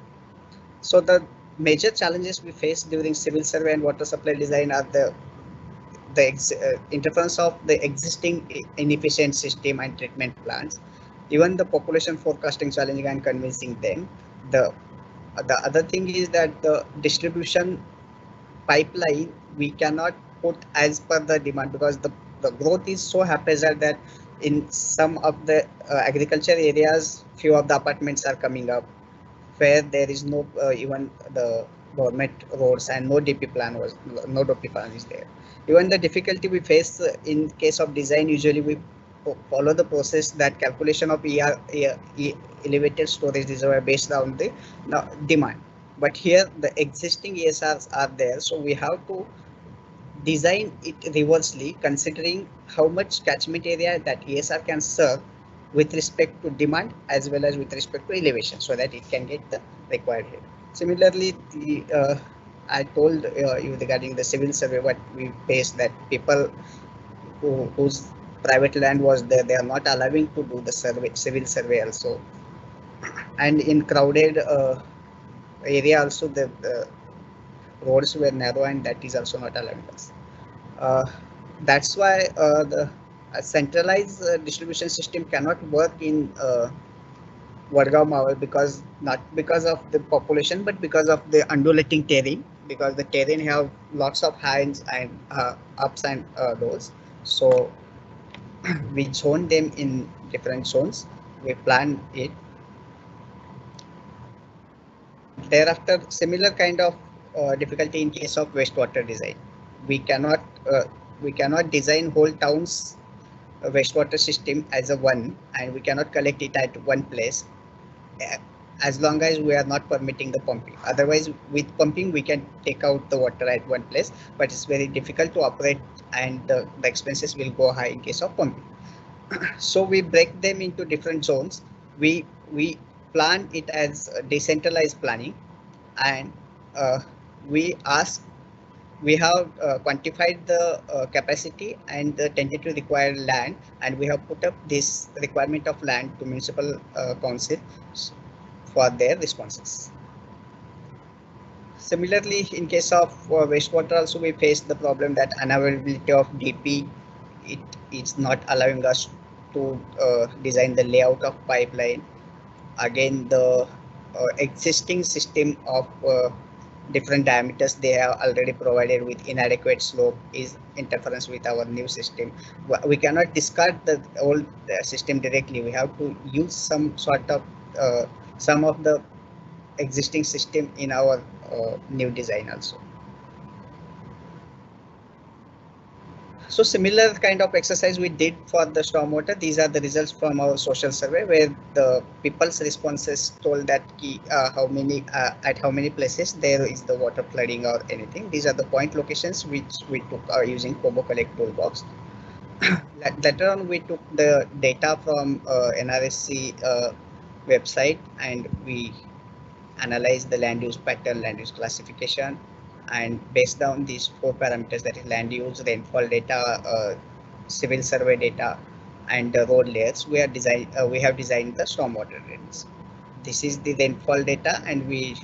So the major challenges we face during civil survey and water supply design are the the uh, interference of the existing inefficient system and treatment plants, even the population forecasting challenging and convincing them. The the other thing is that the distribution pipeline we cannot put as per the demand because the, the growth is so haphazard that in some of the uh, agriculture areas few of the apartments are coming up where there is no uh, even the government roads and no DP plan was no DP plan is there. Even the difficulty we face uh, in case of design, usually we follow the process that calculation of ER, ER elevated storage reservoir based on the demand. But here the existing ESRs are there, so we have to design it reversely considering how much catchment area that ESR can serve with respect to demand as well as with respect to elevation so that it can get the required head. Similarly, the, uh, I told uh, you regarding the civil survey what we faced that people who, whose private land was there, they are not allowing to do the survey, civil survey also. And in crowded uh, area also the, the, roads were narrow and that is also not allowing us. Uh, that's why uh, the a centralized uh, distribution system cannot work in uh, because not because of the population but because of the undulating terrain because the terrain have lots of highs and uh, ups and uh, lows. So we zone them in different zones. We plan it. Thereafter similar kind of uh, difficulty in case of wastewater design. We cannot uh, we cannot design whole towns wastewater system as a one and we cannot collect it at one place eh, as long as we are not permitting the pumping. Otherwise with pumping we can take out the water at one place but it's very difficult to operate and the, the expenses will go high in case of pumping. So we break them into different zones. We we plan it as decentralized planning and uh, we ask we have uh, quantified the uh, capacity and the tentative required land and we have put up this requirement of land to municipal uh, council for their responses. Similarly, in case of uh, wastewater also we face the problem that unavailability of DP, it is not allowing us to uh, design the layout of pipeline. Again, the uh, existing system of different diameters they have already provided with inadequate slope is interference with our new system. We cannot discard the old uh, system directly. We have to use some sort of uh, some of the existing system in our uh, new design also. So similar kind of exercise we did for the stormwater. These are the results from our social survey where the people's responses told that key, uh, how many uh, at how many places there is the water flooding or anything. These are the point locations which we took uh, using Kobo Collect toolbox. Later on, we took the data from uh, NRSC uh, website and we analyzed the land use pattern, land use classification, and based on these four parameters that is land use rainfall data uh, civil survey data and the road layers we are design uh, we have designed the stormwater drains. This is the rainfall data and we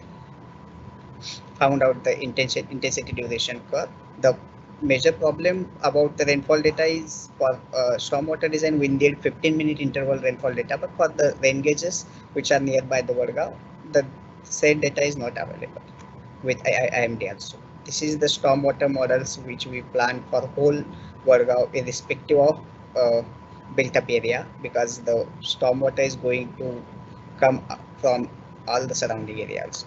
found out the intensity intensity duration curve. The major problem about the rainfall data is for uh, stormwater design we need 15 minute interval rainfall data but for the rain gauges which are nearby the Vadgaon the said data is not available with IIMD also. This is the stormwater models which we plan for whole Vadgaon irrespective of uh, built up area because the stormwater is going to come from all the surrounding areas.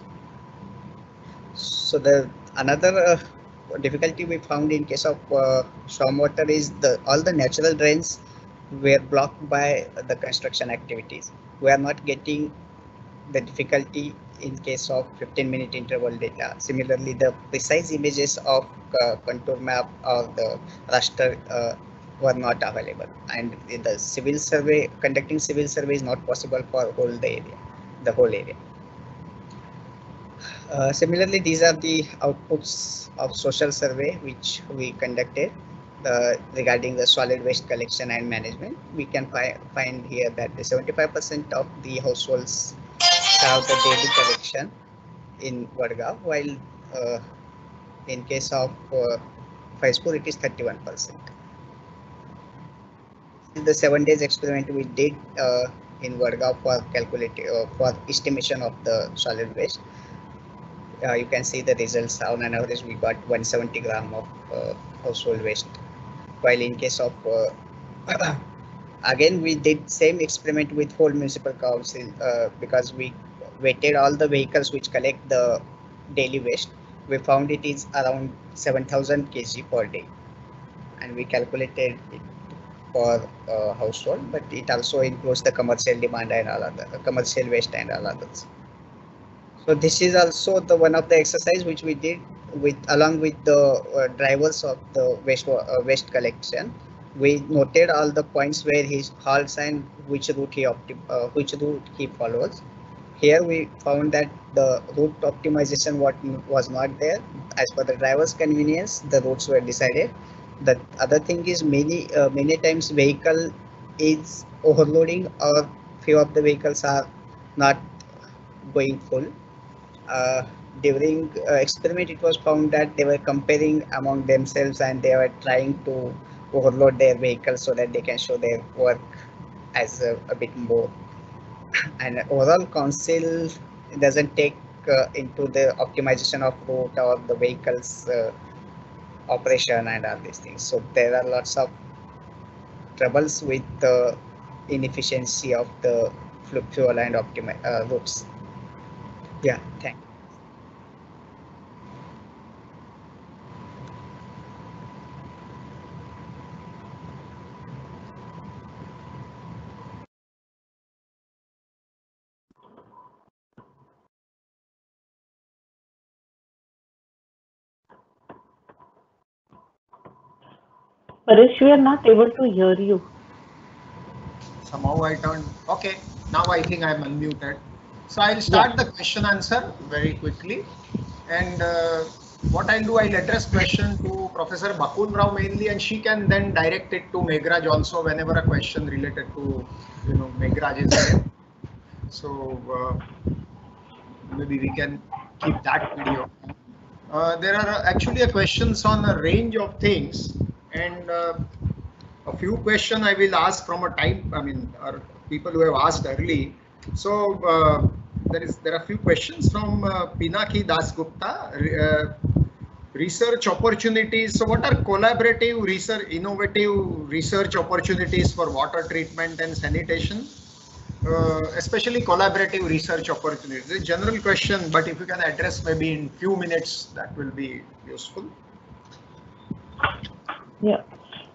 So the another uh, difficulty we found in case of uh, stormwater is the all the natural drains were blocked by the construction activities. We are not getting the difficulty in case of 15 minute interval data. Similarly, the precise images of uh, contour map or the raster uh, were not available. And the civil survey conducting civil survey is not possible for whole the area the whole area. Uh, similarly these are the outputs of social survey which we conducted the regarding the solid waste collection and management. We can fi find here that the 75 percent of the households have the daily collection in Vadgaon, while uh, in case of uh, Faizpur it is 31 percent. In the seven days experiment we did uh, in Vadgaon for calculating uh, for estimation of the solid waste. Uh, you can see the results on an average we got 170 gram of uh, household waste, while in case of uh, again we did same experiment with whole municipal council uh, because we weighted all the vehicles which collect the daily waste we found it is around 7000 kg per day. And we calculated it for uh, household but it also includes the commercial demand and all other commercial waste and all others. So this is also the one of the exercise which we did with along with the uh, drivers of the waste uh, waste collection. We noted all the points where he halts and which route he opti uh, which route he follows here we found that the route optimization what was not there. As per the driver's convenience the routes were decided. The other thing is many uh, many times vehicle is overloading or few of the vehicles are not going full. Uh, during uh, experiment it was found that they were comparing among themselves and they were trying to overload their vehicles so that they can show their work as a, a bit more and overall council doesn't take uh, into the optimization of route or the vehicles uh, operation and all these things. So there are lots of troubles with the inefficiency of the fuel and optimize uh, routes. Yeah thank you Paresh, we are not able to hear you. Somehow I turned, okay, now I think I'm unmuted. So I'll start the question answer very quickly. And uh, what I'll do, I'll address question to Professor Bakul Rao mainly, and she can then direct it to Meghraj also whenever a question related to, you know, Meghraj is there. So uh, maybe we can keep that video. Uh, there are actually questions on a range of things and uh, a few questions I will ask from a time, I mean, are people who have asked early. So uh, there is there are a few questions from uh, Pinaki Das Gupta. Uh, research opportunities. So what are collaborative research, innovative research opportunities for water treatment and sanitation? Uh, especially collaborative research opportunities. A general question, but if you can address maybe in few minutes, that will be useful. Yeah.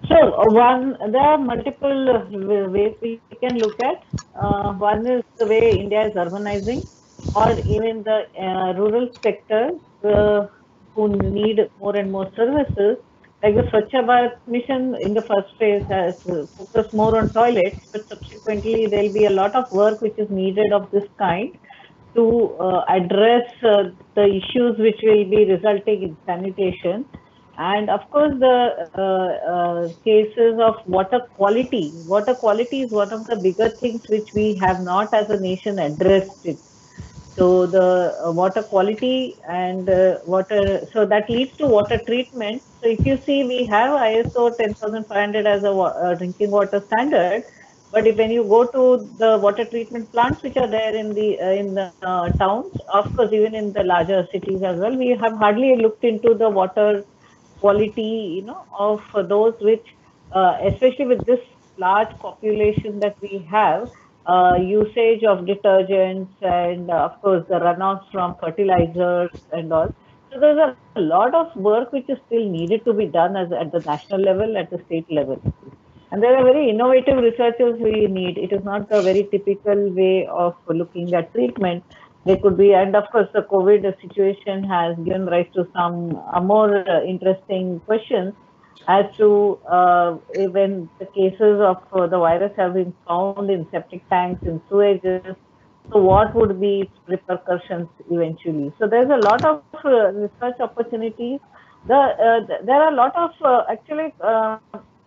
So uh, one, there are multiple uh, ways we can look at. Uh, one is the way India is urbanizing, or even the uh, rural sector uh, who need more and more services. Like the Swachh Bharat mission in the first phase has focused more on toilets, but subsequently there will be a lot of work which is needed of this kind to uh, address the issues which will be resulting in sanitation and of course the uh, uh, cases of water quality. Water quality is one of the bigger things which we have not as a nation addressed it. So the uh, water quality and uh, water so that leads to water treatment. So if you see we have iso 10500 as a uh, drinking water standard. But if when you go to the water treatment plants which are there in the uh, in the towns of course even in the larger cities as well we have hardly looked into the water quality, you know, of those which, uh, especially with this large population that we have, uh, usage of detergents and uh, of course the runoffs from fertilizers and all. So there's a lot of work which is still needed to be done as at the national level, at the state level. And there are very innovative researchers we need. It is not a very typical way of looking at treatment there could be, and of course, the COVID situation has given rise to some uh, more uh, interesting questions as to uh, when the cases of uh, the virus have been found in septic tanks, in sewages. So, what would be its repercussions eventually? So, there's a lot of uh, research opportunities. The, uh, there are a lot of actually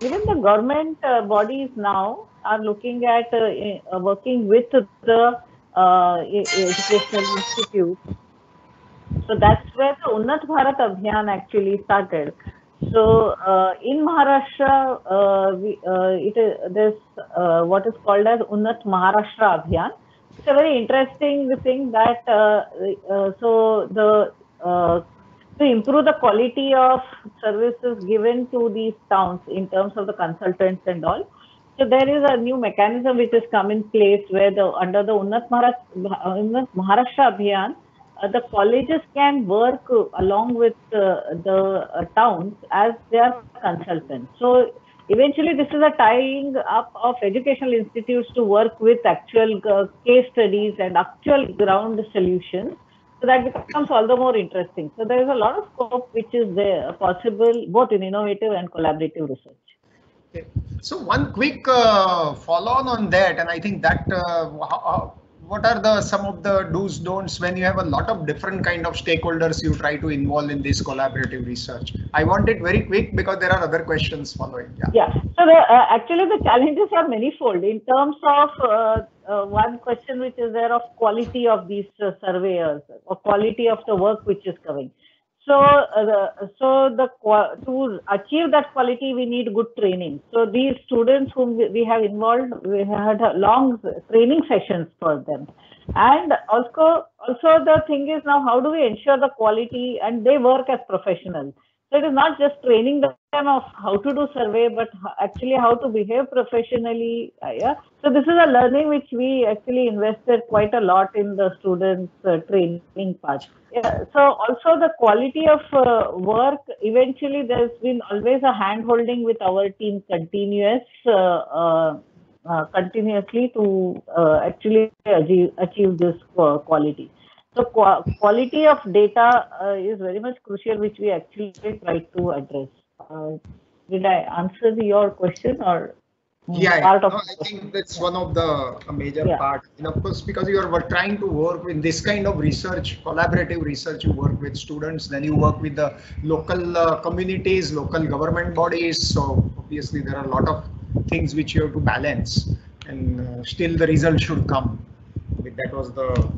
even the government bodies now are looking at working with the uh, educational institute. So that's where the Unnat Bharat Abhiyan actually started. So uh, in Maharashtra, uh, we, uh, it is this uh, what is called as Unnat Maharashtra Abhiyan. It's a very interesting thing that uh, so the to improve the quality of services given to these towns in terms of the consultants and all. So there is a new mechanism which has come in place where the under the Unnat, Maharashtra, Maharashtra Abhiyan, uh, the colleges can work along with uh, the uh, towns as their consultants. So eventually this is a tying up of educational institutes to work with actual uh, case studies and actual ground solutions. So that becomes all the more interesting. So there is a lot of scope which is there possible both in innovative and collaborative research. Okay. So one quick uh, follow on that, and I think that uh, how, what are the some of the do's don'ts when you have a lot of different kind of stakeholders you try to involve in this collaborative research? I want it very quick because there are other questions following. Yeah. Yeah. So the, uh, actually the challenges are manifold in terms of uh, uh, one question which is there of quality of these uh, surveyors or quality of the work which is coming. So, uh, so the to achieve that quality, we need good training. So these students whom we have involved, we had long training sessions for them. And also, also the thing is now, how do we ensure the quality? And they work as professionals. So it is not just training them of how to do survey, but actually how to behave professionally. Uh, yeah. So this is a learning which we actually invested quite a lot in the students' uh, training part. Yeah. So also the quality of uh, work. Eventually, there's been always a hand holding with our team, continuous, uh, uh, uh, continuously to actually achieve, achieve this quality. So quality of data uh, is very much crucial, which we actually try to address. Uh, did I answer your question or? Yeah, part of no, I think that's one of the major yeah. part. And of course, because you are trying to work in this kind of research, collaborative research, you work with students, then you work with the local uh, communities, local government bodies. So obviously, there are a lot of things which you have to balance, and uh, still the result should come. That was the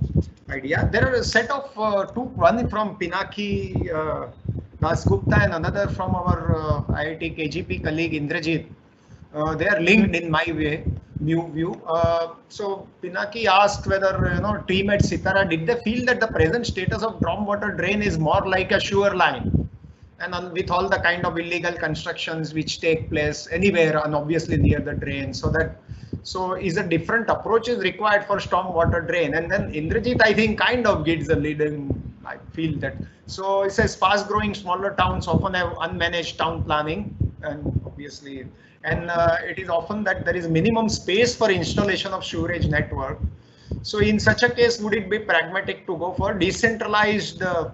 idea. There are a set of uh, two, one from Pinaki uh, Das Gupta and another from our uh, IIT KGP colleague Indrajit. Uh, they are linked in my way, new view. Uh, so Pinaki asked whether, you know, team at CTARA, did they feel that the present status of water drain is more like a sewer line? And on, with all the kind of illegal constructions which take place anywhere and obviously near the drain, so that so is a different approach is required for storm water drain. And then Indrajit, I think, kind of gives the lead in, I feel that. So it says fast growing smaller towns often have unmanaged town planning and obviously, and uh, it is often that there is minimum space for installation of sewerage network. So in such a case, would it be pragmatic to go for decentralized uh,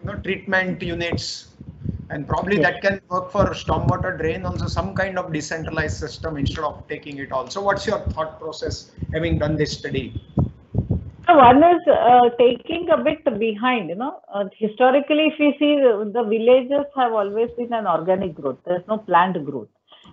you know, treatment units and probably Yes. that can work for stormwater drain also some kind of decentralized system instead of taking it all. So what's your thought process having done this study? So one is uh, taking a bit behind, you know, uh, historically, if we see the, the villages have always been an organic growth. There's no planned growth.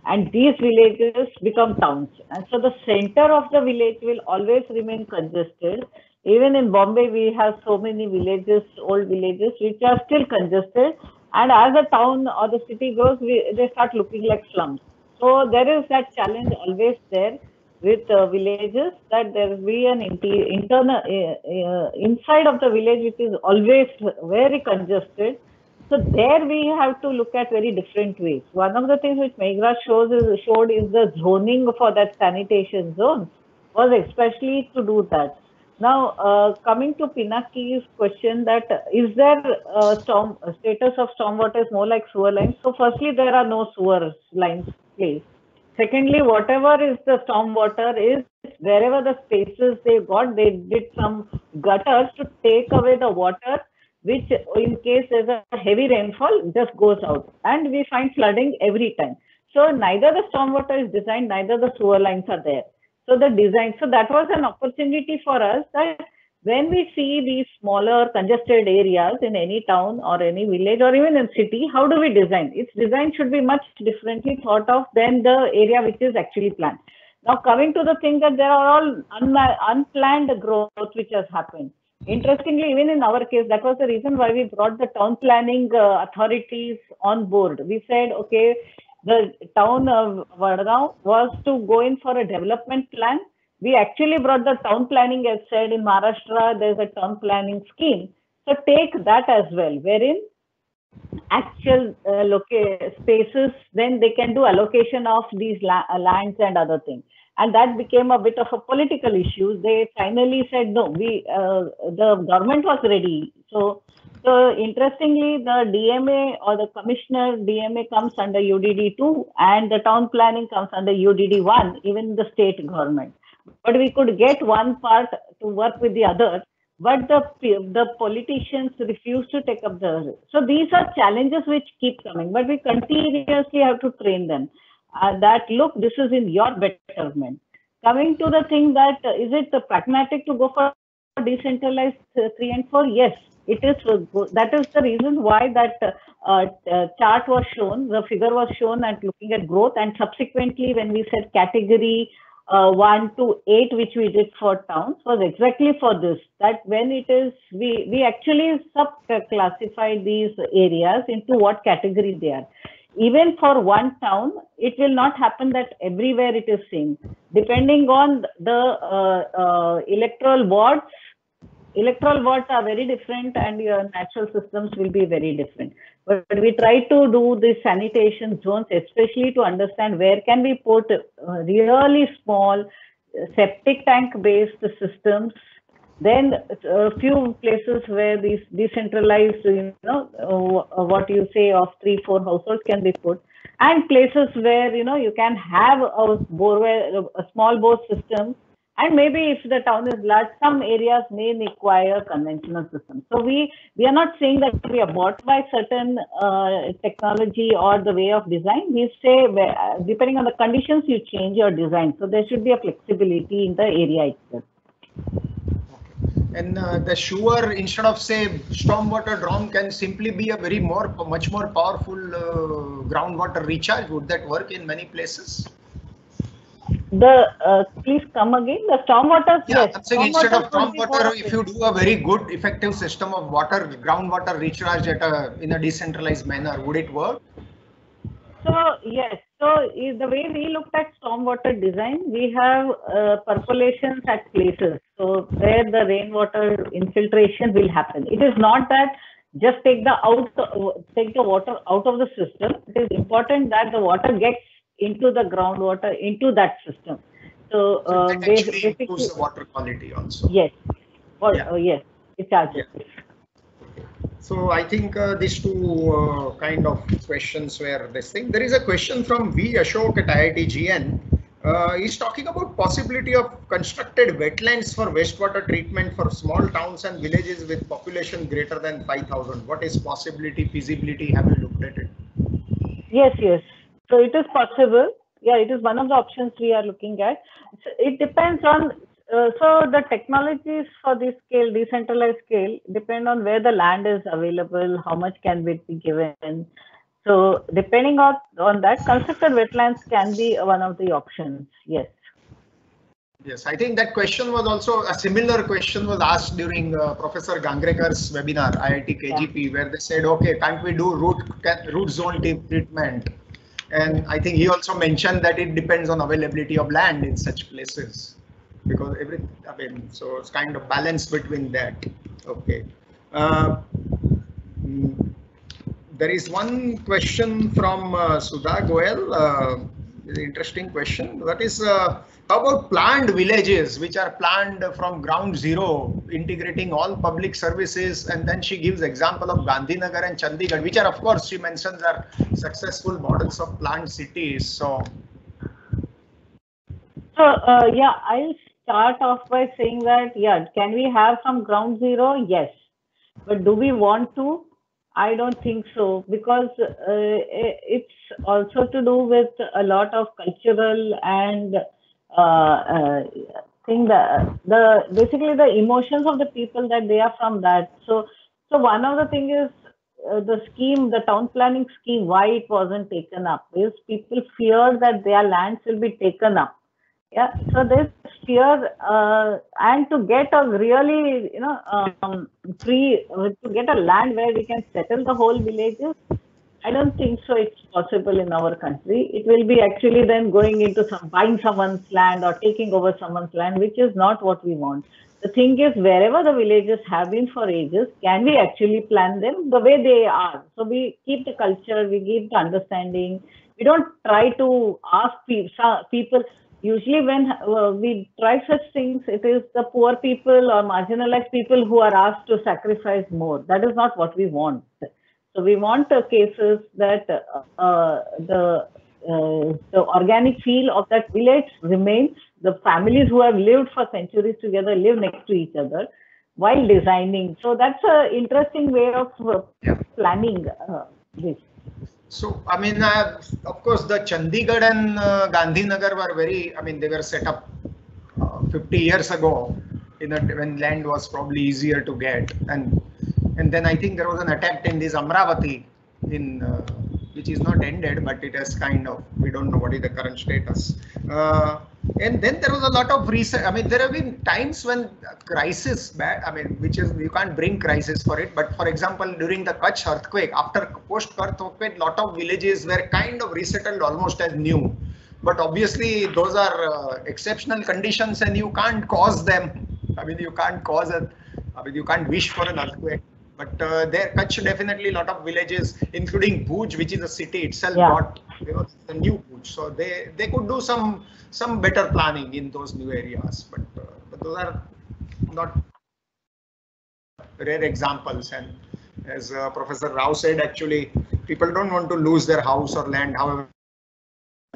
And these villages become towns. And so the center of the village will always remain congested. Even in Bombay, we have so many villages, old villages, which are still congested. And as the town or the city grows, we, they start looking like slums. So there is that challenge always there with uh, villages that there will be an inter- internal uh, inside of the village which is always very congested. So there we have to look at very different ways. One of the things which Meghra shows is showed is the zoning for that sanitation zone was especially to do that. Now, uh, coming to Pinaki's question that uh, is there uh, storm status of stormwater is more like sewer lines? So firstly, there are no sewer lines placed. Secondly, whatever is the stormwater is wherever the spaces they got, they did some gutters to take away the water, which in case there's a heavy rainfall just goes out. And we find flooding every time. So neither the stormwater is designed, neither the sewer lines are there. So the design, so that was an opportunity for us that when we see these smaller congested areas in any town or any village or even in city, how do we design? Its design should be much differently thought of than the area which is actually planned. Now coming to the thing that there are all un- unplanned growth which has happened. Interestingly, even in our case, that was the reason why we brought the town planning uh, authorities on board. We said, okay, the town of Vadgaon was to go in for a development plan. We actually brought the town planning, as said in Maharashtra, there's a town planning scheme. So take that as well, wherein actual uh, spaces, then they can do allocation of these la- lands and other things. And that became a bit of a political issue. They finally said no. We uh, the government was ready. So so interestingly, the DMA or the commissioner DMA comes under UDD two, and the town planning comes under UDD one. Even the state government, but we could get one part to work with the other but the the politicians refuse to take up the so these are challenges which keep coming but we continuously have to train them uh, that look this is in your betterment. Coming to the thing that uh, is it pragmatic to go for decentralized uh, 3 and 4 yes it is uh, that is the reason why that uh, chart was shown the figure was shown and looking at growth and subsequently when we said category uh, 1 to 8 which we did for towns was exactly for this that when it is we we actually sub classified these areas into what category they are even for one town it will not happen that everywhere it is same. Depending on the uh, uh, electoral wards electoral wards are very different and your natural systems will be very different. But, but we try to do the sanitation zones especially to understand where can we put uh, really small uh, septic tank based systems then a few places where these decentralized you know uh, what you say of three four households can be put. And places where you know you can have a borewell a small bore system. And maybe if the town is large some areas may require conventional systems so we we are not saying that we are bought by certain uh, technology or the way of design. We say depending on the conditions you change your design. So there should be a flexibility in the area itself And uh, the sewer, instead of say stormwater drawn, can simply be a very more, much more powerful uh, groundwater recharge. Would that work in many places? the uh, please come again. The stormwater. Yeah, yes, I'm saying instead of stormwater storm water, if you do a very good effective system of water, groundwater recharge at a, in a decentralized manner, would it work? So yes, so the way we looked at stormwater design, we have uh, percolations at places. So where the rainwater infiltration will happen. It is not that just take the out, take the water out of the system. It is important that the water gets into the groundwater, into that system. So uh, basically, improves the water quality also. yes, or, Yeah. uh, yes, it charges. So I think uh, these two uh, kind of questions were this thing. There is a question from V Ashok at IIT Uh, he's talking about possibility of constructed wetlands for wastewater treatment for small towns and villages with population greater than 5,000. What is possibility, feasibility? Have you looked at it? Yes, yes. So it is possible. Yeah, it is one of the options we are looking at. It depends on, uh, so the technologies for this scale, decentralized scale, depend on where the land is available, how much can be given. So depending on, on that, constructed wetlands can be one of the options. Yes. Yes, I think that question was also a similar question was asked during uh, Professor Ghangrekar's webinar, IIT KGP, where they said, okay, can't we do root root zone treatment? And I think he also mentioned that it depends on availability of land in such places because every, I mean, so it's kind of balance between that. Okay. Uh, mm, there is one question from uh, Sudha Goel. Uh, interesting question. That is, uh, how about planned villages which are planned from ground zero, integrating all public services? And then she gives example of Gandhinagar and Chandigarh, which are, of course, she mentions are successful models of planned cities. So, So, uh, yeah, I'll start off by saying that, yeah, can we have some ground zero? Yes. But do we want to? I don't think so because uh, it's also to do with a lot of cultural and uh, uh, thing that the basically the emotions of the people that they are from that. So, so one of the thing is uh, the scheme, the town planning scheme, why it wasn't taken up is people fear that their lands will be taken up. Yeah, so there's uh, and to get a really, you know, um, free, uh, to get a land where we can settle the whole villages, I don't think so. It's possible in our country. It will be actually then going into some buying someone's land or taking over someone's land, which is not what we want. The thing is, wherever the villages have been for ages, can we actually plan them the way they are? So we keep the culture, we keep the understanding. We don't try to ask people. Usually, when uh, we try such things, it is the poor people or marginalized people who are asked to sacrifice more. That is not what we want. So we want uh, cases that uh, uh, the uh, the organic feel of that village remains. The families who have lived for centuries together live next to each other while designing. So that's an interesting way of uh, planning uh, this. So, I mean, uh, of course, the Chandigarh and uh, Gandhinagar were very, I mean, they were set up uh, 50 years ago in a, when land was probably easier to get. And and then I think there was an attempt in this Amravati in uh, which is not ended, but it has kind of, we don't know what is the current status. And then there was a lot of research. I mean, there have been times when crisis, I mean, which is, you can't bring crisis for it. But for example, during the Kutch earthquake, after post earthquake, lot of villages were kind of resettled almost as new. But obviously, those are uh, exceptional conditions and you can't cause them. I mean, you can't cause a, I mean, you can't wish for an earthquake. But uh, there, Kutch definitely a lot of villages, including Bhuj, which is a city itself, Yeah. got you know the new Bhuj. So they they could do some some better planning in those new areas. But uh, but those are not rare examples. And as uh, Professor Rao said, actually, people don't want to lose their house or land. However,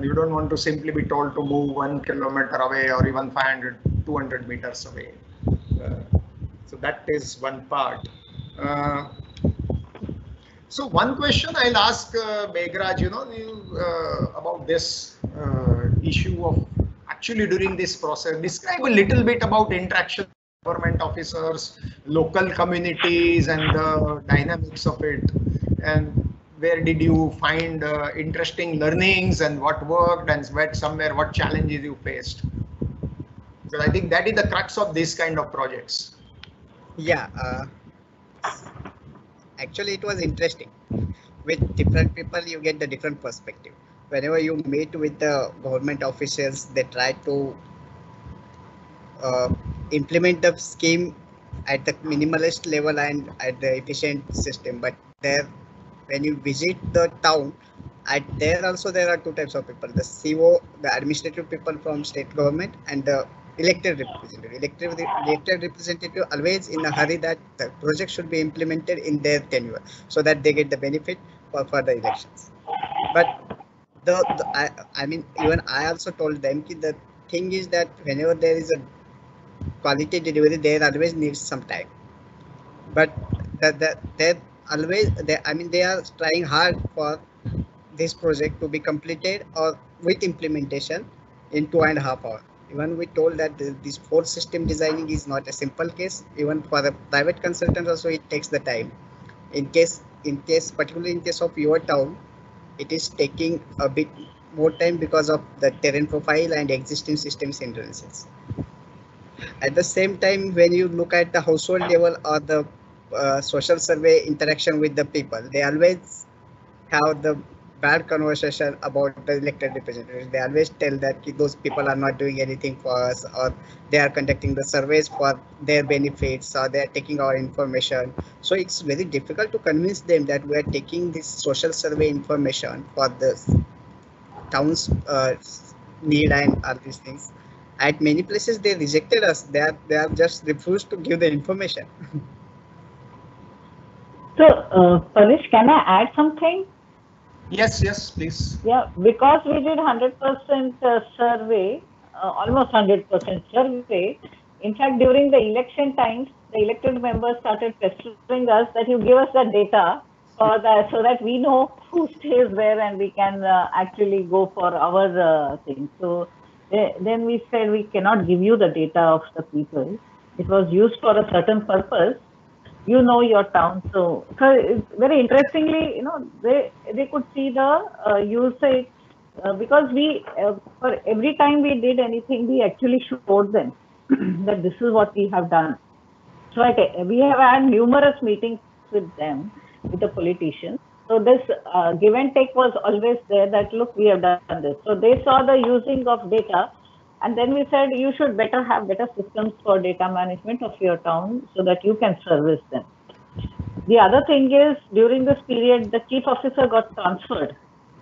you don't want to simply be told to move one kilometer away or even 500, 200 meters away. Uh, so that is one part. Uh, so one question I'll ask uh, Meghraj, you know, you, uh, about this uh, issue of actually during this process, describe a little bit about interaction government officers, local communities and the dynamics of it. And where did you find uh, interesting learnings and what worked and what somewhere what challenges you faced? Because I think that is the crux of this kind of projects. Yeah, uh, actually it was interesting. With different people, you get the different perspective. Whenever you meet with the government officials, they try to uh, implement the scheme at the minimalist level and at the efficient system. But there, when you visit the town, at there also there are two types of people: the CO, the administrative people from state government, and the elected representative. Elected, elected representative always in a hurry that the project should be implemented in their tenure so that they get the benefit for further elections. But the, the I, I mean even I also told them that the thing is that whenever there is a quality delivery, there always needs some time. But that that they always they I mean they are trying hard for this project to be completed or with implementation in two and a half hours even we told that this four system designing is not a simple case. Even for the private consultants also it takes the time. In case in case particularly in case of your town it is taking a bit more time because of the terrain profile and existing systems hindrances. At the same time when you look at the household level or the uh, social survey interaction with the people they always have the bad conversation about the elected representatives. They always tell that those people are not doing anything for us or they are conducting the surveys for their benefits or they are taking our information. So it's very difficult to convince them that we are taking this social survey information for the town's uh, need and all these things. At many places they rejected us. They are they are just refused to give the information. so, uh, Parish, can I add something? Yes, yes, please. Yeah, because we did 100% uh, survey, uh, almost 100% survey. In fact, during the election times, the elected members started pestering us that you give us the data for that so that we know who stays where and we can uh, actually go for our uh, thing. So then we said we cannot give you the data of the people. It was used for a certain purpose you know your town. So, so very interestingly, you know, they they could see the uh, usage uh, because we uh, for every time we did anything, we actually showed them that this is what we have done. So we have had numerous meetings with them, with the politicians. So this uh, give and take was always there. That look, we have done this. So they saw the using of data and then we said you should better have better systems for data management of your town so that you can service them. The other thing is during this period, the chief officer got transferred.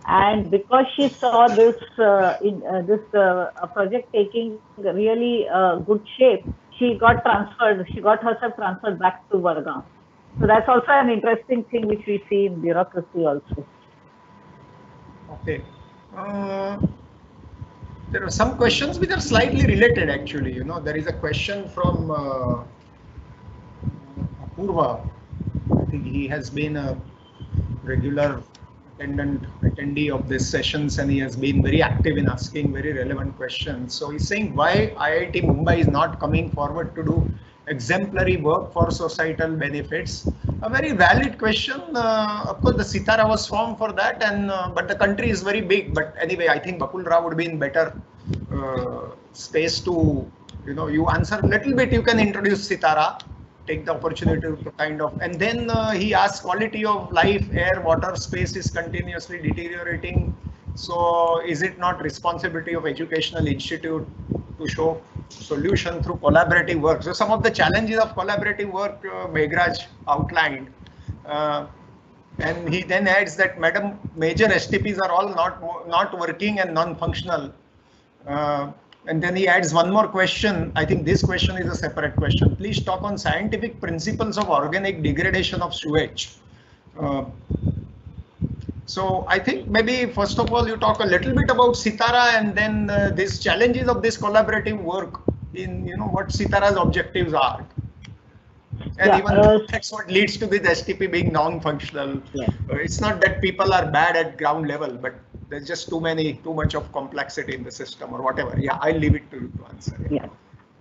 And because she saw this uh, in, uh, this uh, project taking really uh, good shape, she got transferred. She got herself transferred back to Vadgaon. So that's also an interesting thing which we see in bureaucracy also. Okay. There are some questions which are slightly related actually. You know, there is a question from uh, Apurva. I think he has been a regular attendant attendee of these sessions and he has been very active in asking very relevant questions. So he's saying why IIT Mumbai is not coming forward to do exemplary work for societal benefits. A very valid question. Uh, of course, the CTARA was formed for that, and uh, but the country is very big. But anyway, I think Bakul Rao would be in better uh, space to, you know, you answer a little bit. You can introduce CTARA, take the opportunity to kind of, and then uh, he asks quality of life, air, water, space is continuously deteriorating. So is it not responsibility of educational institute to show solution through collaborative work. So some of the challenges of collaborative work uh, outlined. Uh, and he then adds that madam major STPs are all not not working and non-functional. Uh, and then he adds one more question. I think this question is a separate question. Please talk on scientific principles of organic degradation of sewage. Uh, so I think maybe first of all you talk a little bit about CTARA and then uh, these challenges of this collaborative work in you know what CTARA's objectives are. And yeah, even uh, that's what leads to this STP being non-functional. Yeah. Uh, it's not that people are bad at ground level, but there's just too many, too much of complexity in the system or whatever. Yeah, I'll leave it to you to answer. Yeah.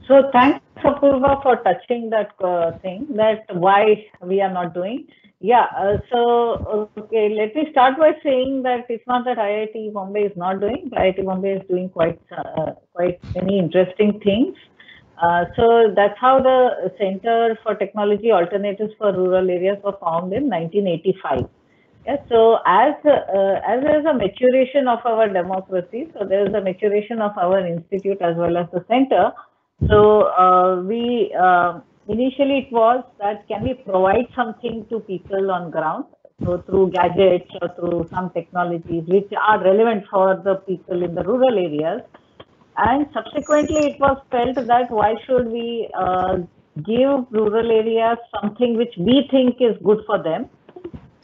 So thanks, Apurva, for touching that uh, thing, that why we are not doing. Yeah, uh, so okay, let me start by saying that it's not that IIT Bombay is not doing. IIT Bombay is doing quite uh, quite many interesting things. Uh, so that's how the Center for Technology Alternatives for Rural Areas was formed in 1985. Yeah, so as uh, as there is a maturation of our democracy, so there is a maturation of our institute as well as the center. So uh, we uh, initially it was that can we provide something to people on ground? So through gadgets or through some technologies which are relevant for the people in the rural areas. And subsequently it was felt that why should we uh, give rural areas something which we think is good for them?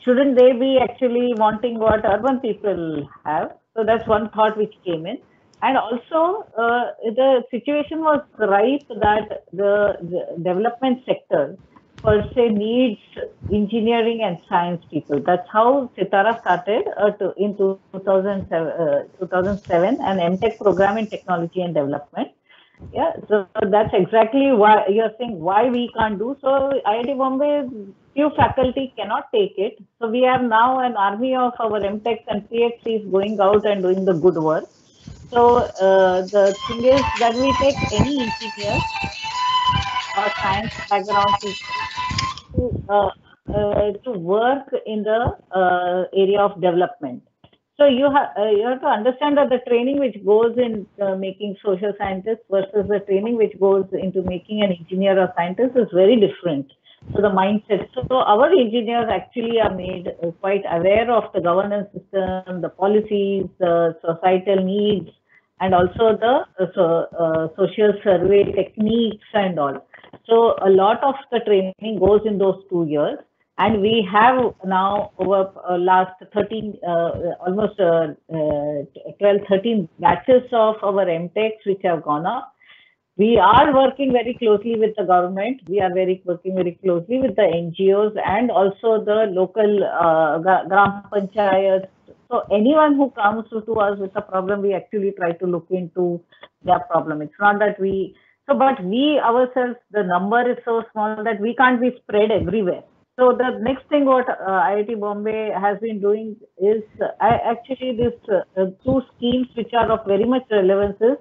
Shouldn't they be actually wanting what urban people have? So that's one thought which came in and also uh, the situation was ripe that the, the, development sector per se needs engineering and science people. That's how CTARA started uh, to, in 2007, uh, 2007 an MTech program in technology and development. Yeah, so that's exactly why you're saying why we can't do. So IIT Bombay, few faculty cannot take it. So we have now an army of our MTechs and PhDs going out and doing the good work. So uh, the thing is that we take any engineer or science background to, uh, uh, to work in the uh, area of development. So you have uh, you have to understand that the training which goes in uh, making social scientists versus the training which goes into making an engineer or scientist is very different. So the mindset. So our engineers actually are made quite aware of the governance system, the policies, the societal needs, and also the uh, so, uh, social survey techniques and all. So a lot of the training goes in those two years. And we have now over uh, last 13, uh, almost uh, 12, 13 batches of our MTechs which have gone up we are working very closely with the government. We are very working very closely with the NGOs and also the local uh, gram panchayats. So anyone who comes to us with a problem, we actually try to look into their problem. It's not that we so, but we ourselves, the number is so small that we can't be spread everywhere. So the next thing what uh, IIT Bombay has been doing is uh, actually this uh, two schemes which are of very much relevance is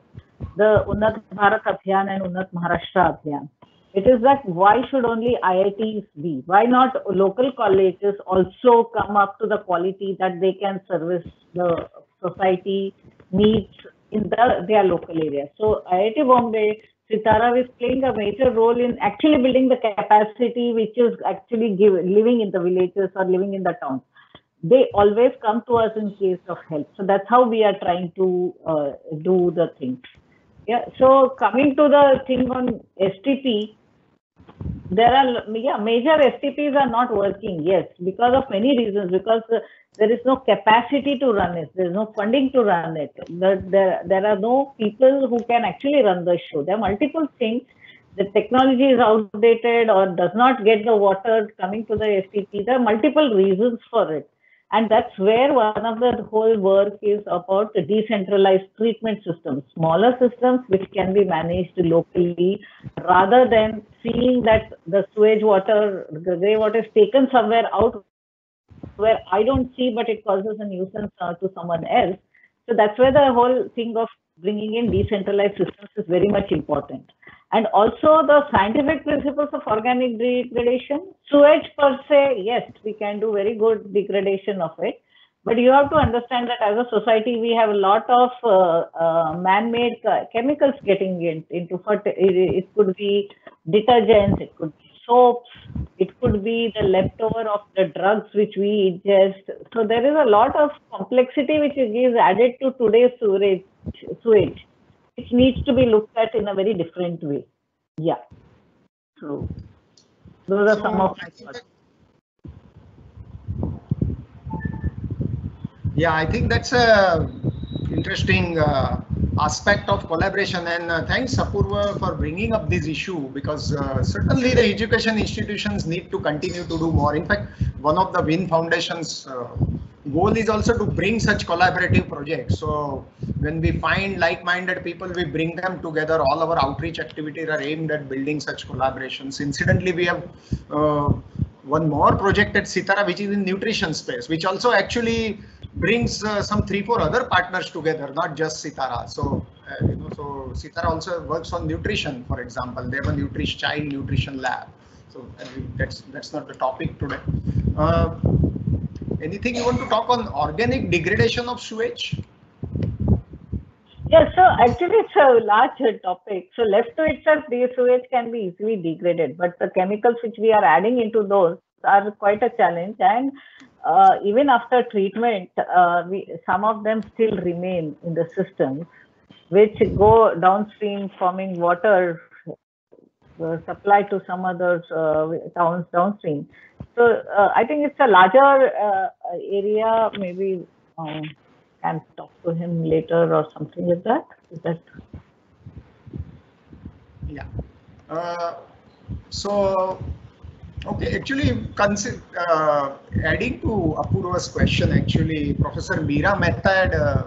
the Unnat Bharat Abhiyan and Unnat Maharashtra Abhiyan. It is that why should only IITs be? Why not local colleges also come up to the quality that they can service the society needs in the, their local area? So IIT Bombay, CTARA is playing a major role in actually building the capacity which is actually give, living in the villages or living in the towns they always come to us in case of help. So that's how we are trying to uh, do the things. Yeah. So coming to the thing on STP, there are yeah major STPs are not working. Yes, because of many reasons. Because uh, there is no capacity to run it. There is no funding to run it. There, there, there are no people who can actually run the show. There are multiple things. The technology is outdated or does not get the water coming to the STP. There are multiple reasons for it. And that's where one of the whole work is about the decentralized treatment systems, smaller systems which can be managed locally rather than seeing that the sewage water, the grey water is taken somewhere out where I don't see, but it causes a nuisance uh, to someone else. So that's where the whole thing of bringing in decentralized systems is very much important and also the scientific principles of organic degradation. Sewage per se, yes, we can do very good degradation of it. But you have to understand that as a society, we have a lot of uh, uh, man-made chemicals getting in, into it, it could be detergents, it could be soaps, it could be the leftover of the drugs which we ingest. So there is a lot of complexity which is added to today's sewage. sewage which needs to be looked at in a very different way. Yeah. So those are so, some of my thoughts. Yeah, I think that's a interesting uh, aspect of collaboration and uh, thanks Apurva for bringing up this issue because uh, certainly the education institutions need to continue to do more. In fact, one of the WIN Foundation's uh, goal is also to bring such collaborative projects. So when we find like-minded people, we bring them together. All our outreach activities are aimed at building such collaborations. Incidentally, we have uh, one more project at CTARA, which is in nutrition space, which also actually brings uh, some three, four other partners together, not just CTARA. So, uh, you know, so CTARA also works on nutrition, for example. They have a nutrition child nutrition lab. So that's that's not the topic today. Uh, anything you want to talk on organic degradation of sewage? Yeah, so actually it's a large topic. So left to itself, the sewage can be easily degraded, but the chemicals which we are adding into those are quite a challenge. And uh, even after treatment, uh, we, some of them still remain in the systems, which go downstream, forming water uh, supply to some other uh, towns downstream. So uh, I think it's a larger uh, area, maybe. Um, can talk to him later or something like that? Is that? Yeah. Uh, so, okay, actually, uh, adding to Apurva's question, actually, Professor Meera Mehta had uh,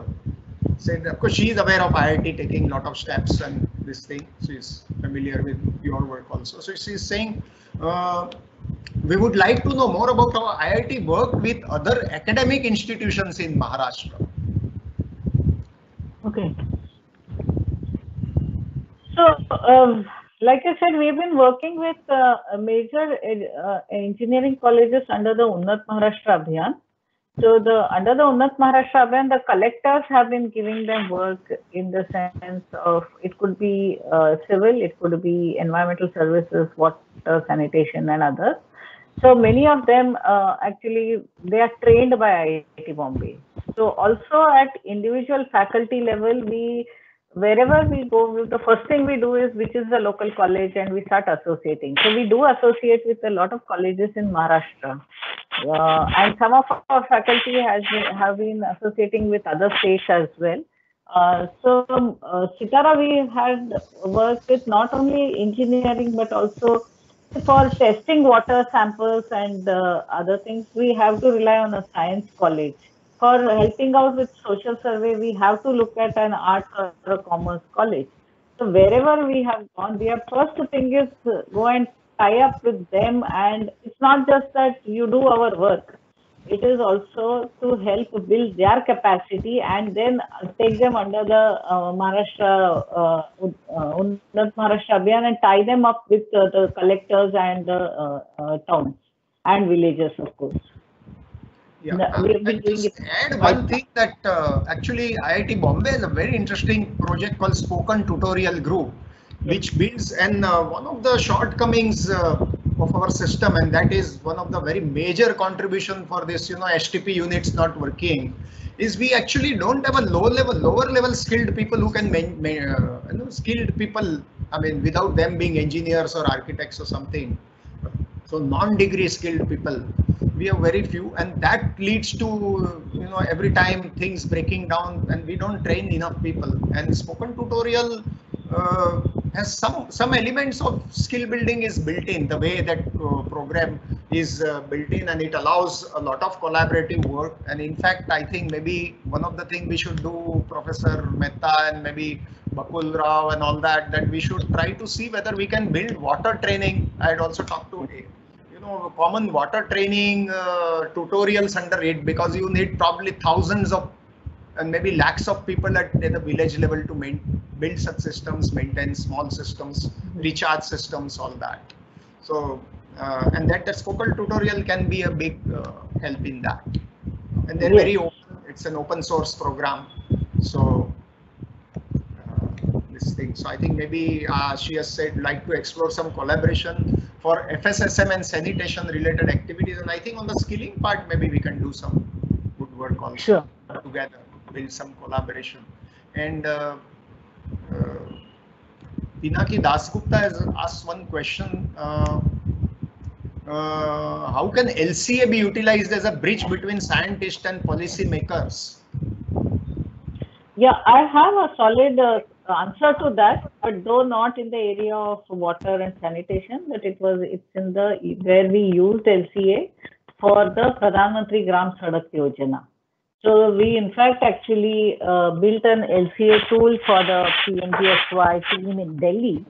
said, of course, she is aware of IIT taking a lot of steps and this thing. She is familiar with your work also. So she is saying, uh, we would like to know more about how IIT work with other academic institutions in Maharashtra. Okay. So, um, like I said, we've been working with uh, major uh, engineering colleges under the Unnat Maharashtra Abhiyan. So, the under the Unnat Maharashtra Abhiyan, the collectors have been giving them work in the sense of it could be uh, civil, it could be environmental services, water, sanitation, and others. So many of them uh, actually they are trained by IIT Bombay. So also at individual faculty level, we wherever we go, the first thing we do is which is the local college, and we start associating. So we do associate with a lot of colleges in Maharashtra, uh, and some of our faculty has been, have been associating with other states as well. Uh, so uh, CTARA, we had worked with not only engineering but also for testing water samples and uh, other things, we have to rely on a science college. For helping out with social survey, we have to look at an arts or a commerce college. So wherever we have gone, the first thing is go and tie up with them. And it's not just that you do our work it is also to help build their capacity and then take them under the uh, Maharashtra uh, uh, Maharashtra Abhiyan and tie them up with uh, the collectors and the uh, uh, towns and villages, of course. Yeah, uh, just add one thing that uh, actually IIT Bombay has a very interesting project called Spoken Tutorial Group, which builds and uh, one of the shortcomings uh, of our system and that is one of the very major contribution for this you know STP units not working is we actually don't have a low level lower level skilled people who can main, main, uh, you know skilled people I mean without them being engineers or architects or something so non-degree skilled people we have very few and that leads to you know every time things breaking down and we don't train enough people. And spoken tutorial uh, has some some elements of skill building is built in. The way that uh, program is uh, built in and it allows a lot of collaborative work. And in fact i think maybe one of the things we should do professor mehta and maybe bakul rao and all that that we should try to see whether we can build water training. I had also talked to common water training uh, tutorials under it because you need probably thousands of and maybe lakhs of people at, at the village level to main, build such systems, maintain small systems, recharge systems, all that. So, uh, and that, that spoken tutorial can be a big uh, help in that. And they're very open, it's an open source program. So, this thing. So I think maybe uh, she has said like to explore some collaboration for FSSM and sanitation related activities. And I think on the skilling part, maybe we can do some good work also sure. together build some collaboration. And uh, uh, Pinaki Dasgupta has asked one question. Uh, uh, how can LCA be utilized as a bridge between scientists and policymakers? Yeah, I have a solid uh, answer to that, but though not in the area of water and sanitation, but it was it's in the where we used LCA for the Pradhan Mantri Gram Sadak Yojana. So we in fact actually uh, built an LCA tool for the PMGSY team in Delhi.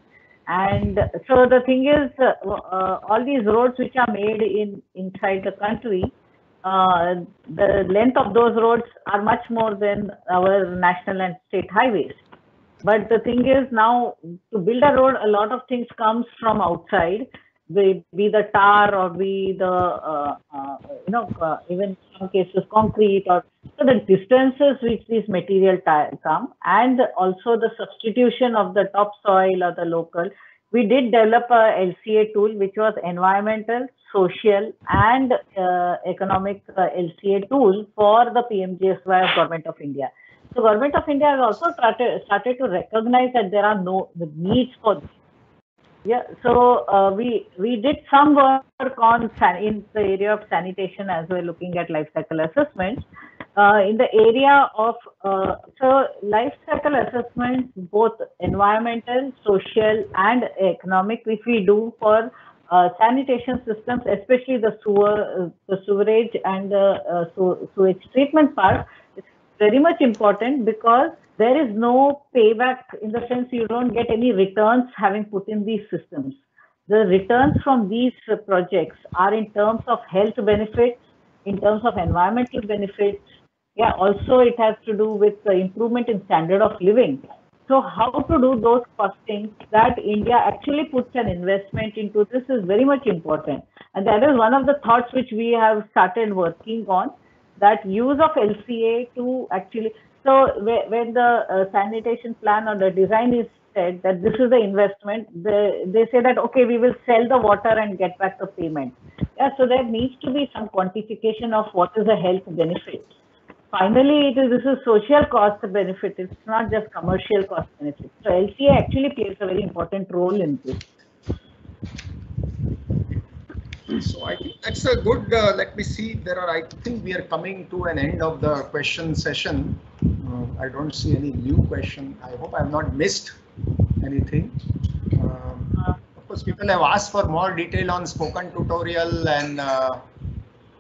And so the thing is, uh, uh, all these roads which are made in inside the country, uh, the length of those roads are much more than our national and state highways. But the thing is now to build a road, a lot of things comes from outside, be, be the tar or be the, uh, uh, you know, uh, even some cases concrete or so the distances which these material come and also the substitution of the topsoil or the local. We did develop a LCA tool which was environmental, social and uh, economic uh, LCA tool for the PMGSY of government of India. So government of India has also started, started to recognize that there are no the needs for this. Yeah, so uh, we we did some work on in the area of sanitation as well, looking at life cycle assessments. Uh, in the area of uh, so life cycle assessments, both environmental, social, and economic, which we do for uh, sanitation systems, especially the sewer, uh, the sewerage and the uh, sewage treatment part, very much important because there is no payback in the sense you don't get any returns having put in these systems. The returns from these projects are in terms of health benefits, in terms of environmental benefits. Yeah, also it has to do with the improvement in standard of living. So how to do those costings that India actually puts an investment into this is very much important. And that is one of the thoughts which we have started working on that use of LCA to actually, so when the uh, sanitation plan or the design is said that this is the investment, they, they say that, okay, we will sell the water and get back the payment. Yeah, so there needs to be some quantification of what is the health benefit. Finally, it is this is social cost benefit. It's not just commercial cost benefit. So LCA actually plays a very important role in this. So I think that's a good, uh, let me see, there are, I think we are coming to an end of the question session. Uh, I don't see any new question. I hope I have not missed anything. Um, of course, people have asked for more detail on spoken tutorial and uh,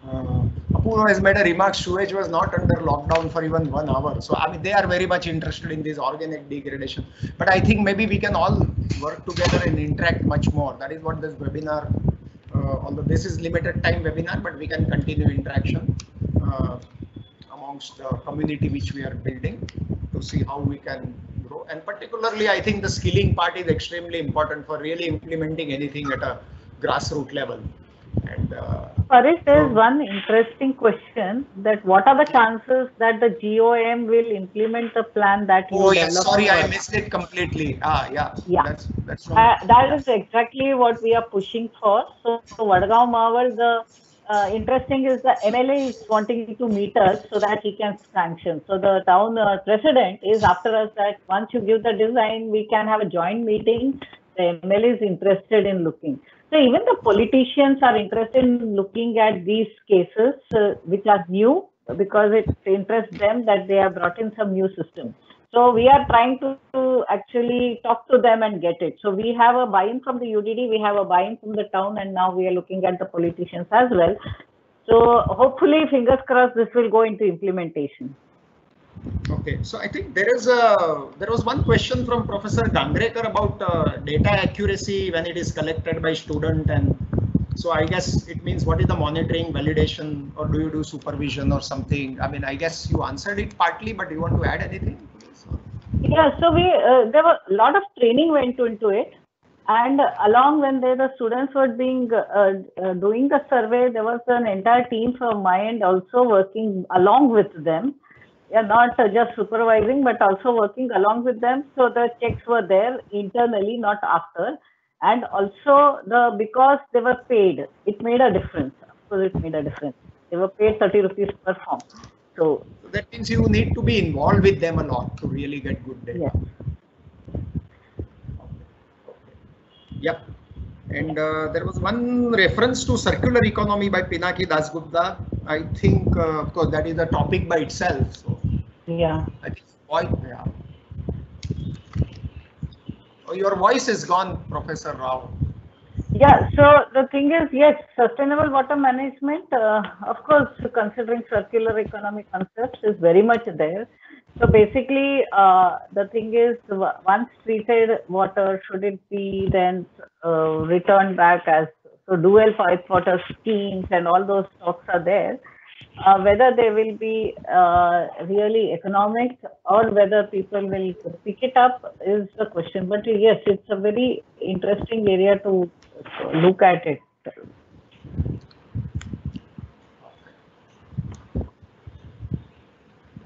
uh Apurva has made a remark, sewage was not under lockdown for even one hour. So, I mean, they are very much interested in this organic degradation. But I think maybe we can all work together and interact much more. That is what this webinar although this is limited time webinar, but we can continue interaction uh, amongst the community which we are building to see how we can grow. And particularly, I think the skilling part is extremely important for really implementing anything at a grassroots level. And uh, there is one interesting question that what are the chances that the GOM will implement the plan that you Oh yes, sorry, I missed it completely. Ah, yeah. Yeah. That's, that's uh, that is exactly what we are pushing for. So, so Vadgaon Mawal, the uh, interesting is the MLA is wanting to meet us so that he can sanction. So the town uh, president is after us that once you give the design, we can have a joint meeting. The MLA is interested in looking. So even the politicians are interested in looking at these cases uh, which are new because it interests them that they have brought in some new system. So we are trying to, to actually talk to them and get it. So we have a buy-in from the UDD, we have a buy-in from the town, and now we are looking at the politicians as well. So hopefully, fingers crossed, this will go into implementation. Okay, so I think there is a there was one question from Professor Ghangrekar about uh, data accuracy when it is collected by student, and so I guess it means what is the monitoring, validation, or do you do supervision or something? I mean, I guess you answered it partly, but do you want to add anything? Yeah, so we uh, there were a lot of training went into it, and along when they, the students were being uh, uh, doing the survey, there was an entire team from my end also working along with them yeah, not just supervising, but also working along with them. So the checks were there internally, not after. And also the because they were paid, it made a difference. So it made a difference. They were paid 30 rupees per form. So, so that means you need to be involved with them a lot to really get good data. Yeah. Yep. And uh, there was one reference to circular economy by Pinaki Dasgupta. I think, uh, of course, that is a topic by itself. So yeah. I think voice, yeah. Oh, your voice is gone, Professor Rao. Yeah, so the thing is, yes, sustainable water management, uh, of course, considering circular economy concepts is very much there. So basically, uh, the thing is, once treated water, should it be then uh, returned back as so dual pipe water schemes and all those talks are there. Uh, whether they will be uh, really economic or whether people will pick it up is the question. But yes, it's a very interesting area to look at it.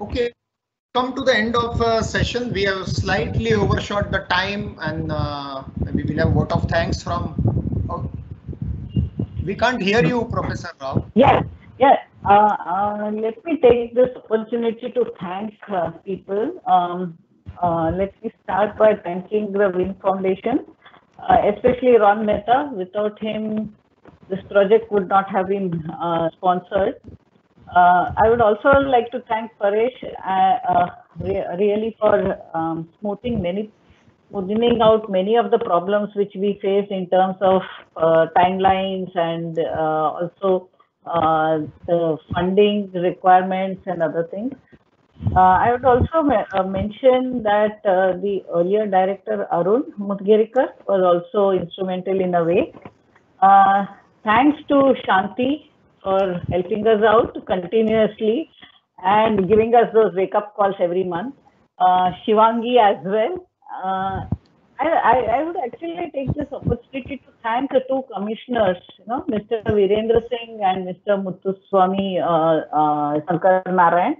Okay, come to the end of uh, session. We have slightly overshot the time and uh, maybe we'll have vote of thanks from. Oh, we can't hear you, Professor Rao. Yes, yes. Uh, uh, let me take this opportunity to thank uh, people. Um, uh, let me start by thanking the WIN Foundation, especially Ron Mehta. Without him, this project would not have been sponsored. Uh, I would also like to thank Paresh uh, uh, re- really for um, smoothing many, smoothing out many of the problems which we face in terms of uh, timelines and uh, also the funding requirements and other things. Uh, I would also uh, mention that uh, the earlier director Arun Mudgirikar was also instrumental in a way. Thanks to Shanti for helping us out continuously and giving us those wake up calls every month. Uh, Shivangi as well. Uh, I, I, I would actually take this opportunity to thank the two commissioners, you know, Mr. Virendra Singh and Mr. Muthuswamy uh, uh, Sankar Narayan,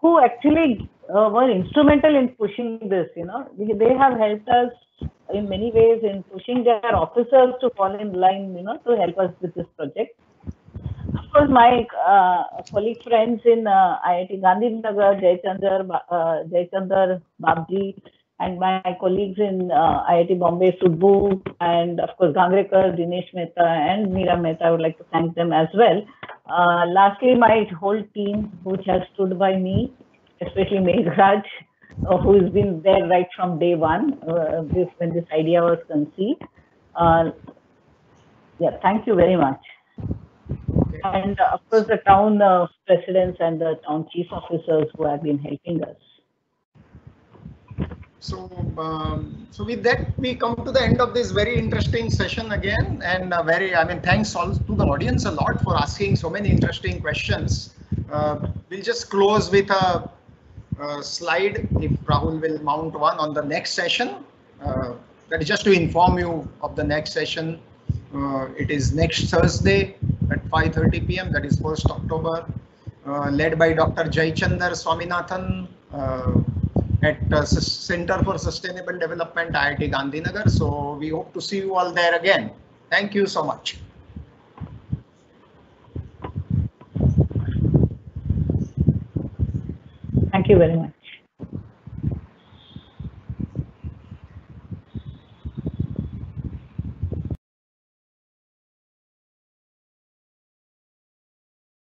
who actually uh, were instrumental in pushing this. You know, they, they have helped us in many ways in pushing their officers to fall in line, you know, to help us with this project. Course, my uh, colleague friends in uh, IIT Gandhinagar, Jaichander, uh, Jaichander Babji, and my colleagues in uh, IIT Bombay, Subbu, and of course Ghangrekar, Dinesh Mehta, and Meera Mehta. I would like to thank them as well. Uh, lastly, my whole team, which has stood by me, especially Meghraj, uh, who has been there right from day one, uh, this, when this idea was conceived. Uh, yeah, thank you very much. And uh, of course, the town uh, presidents and the town chief officers who have been helping us. So, um, so with that, we come to the end of this very interesting session again, and uh, very, I mean, thanks all to the audience a lot for asking so many interesting questions. Uh, we'll just close with a, a slide, if Rahul will mount one on the next session. Uh, that is just to inform you of the next session. Uh, it is next Thursday at 5:30 p.m. That is 1st October, uh, led by Dr. Jaichander Swaminathan. Uh, at uh, Center for Sustainable Development, IIT Gandhinagar. So we hope to see you all there again. Thank you so much. Thank you very much.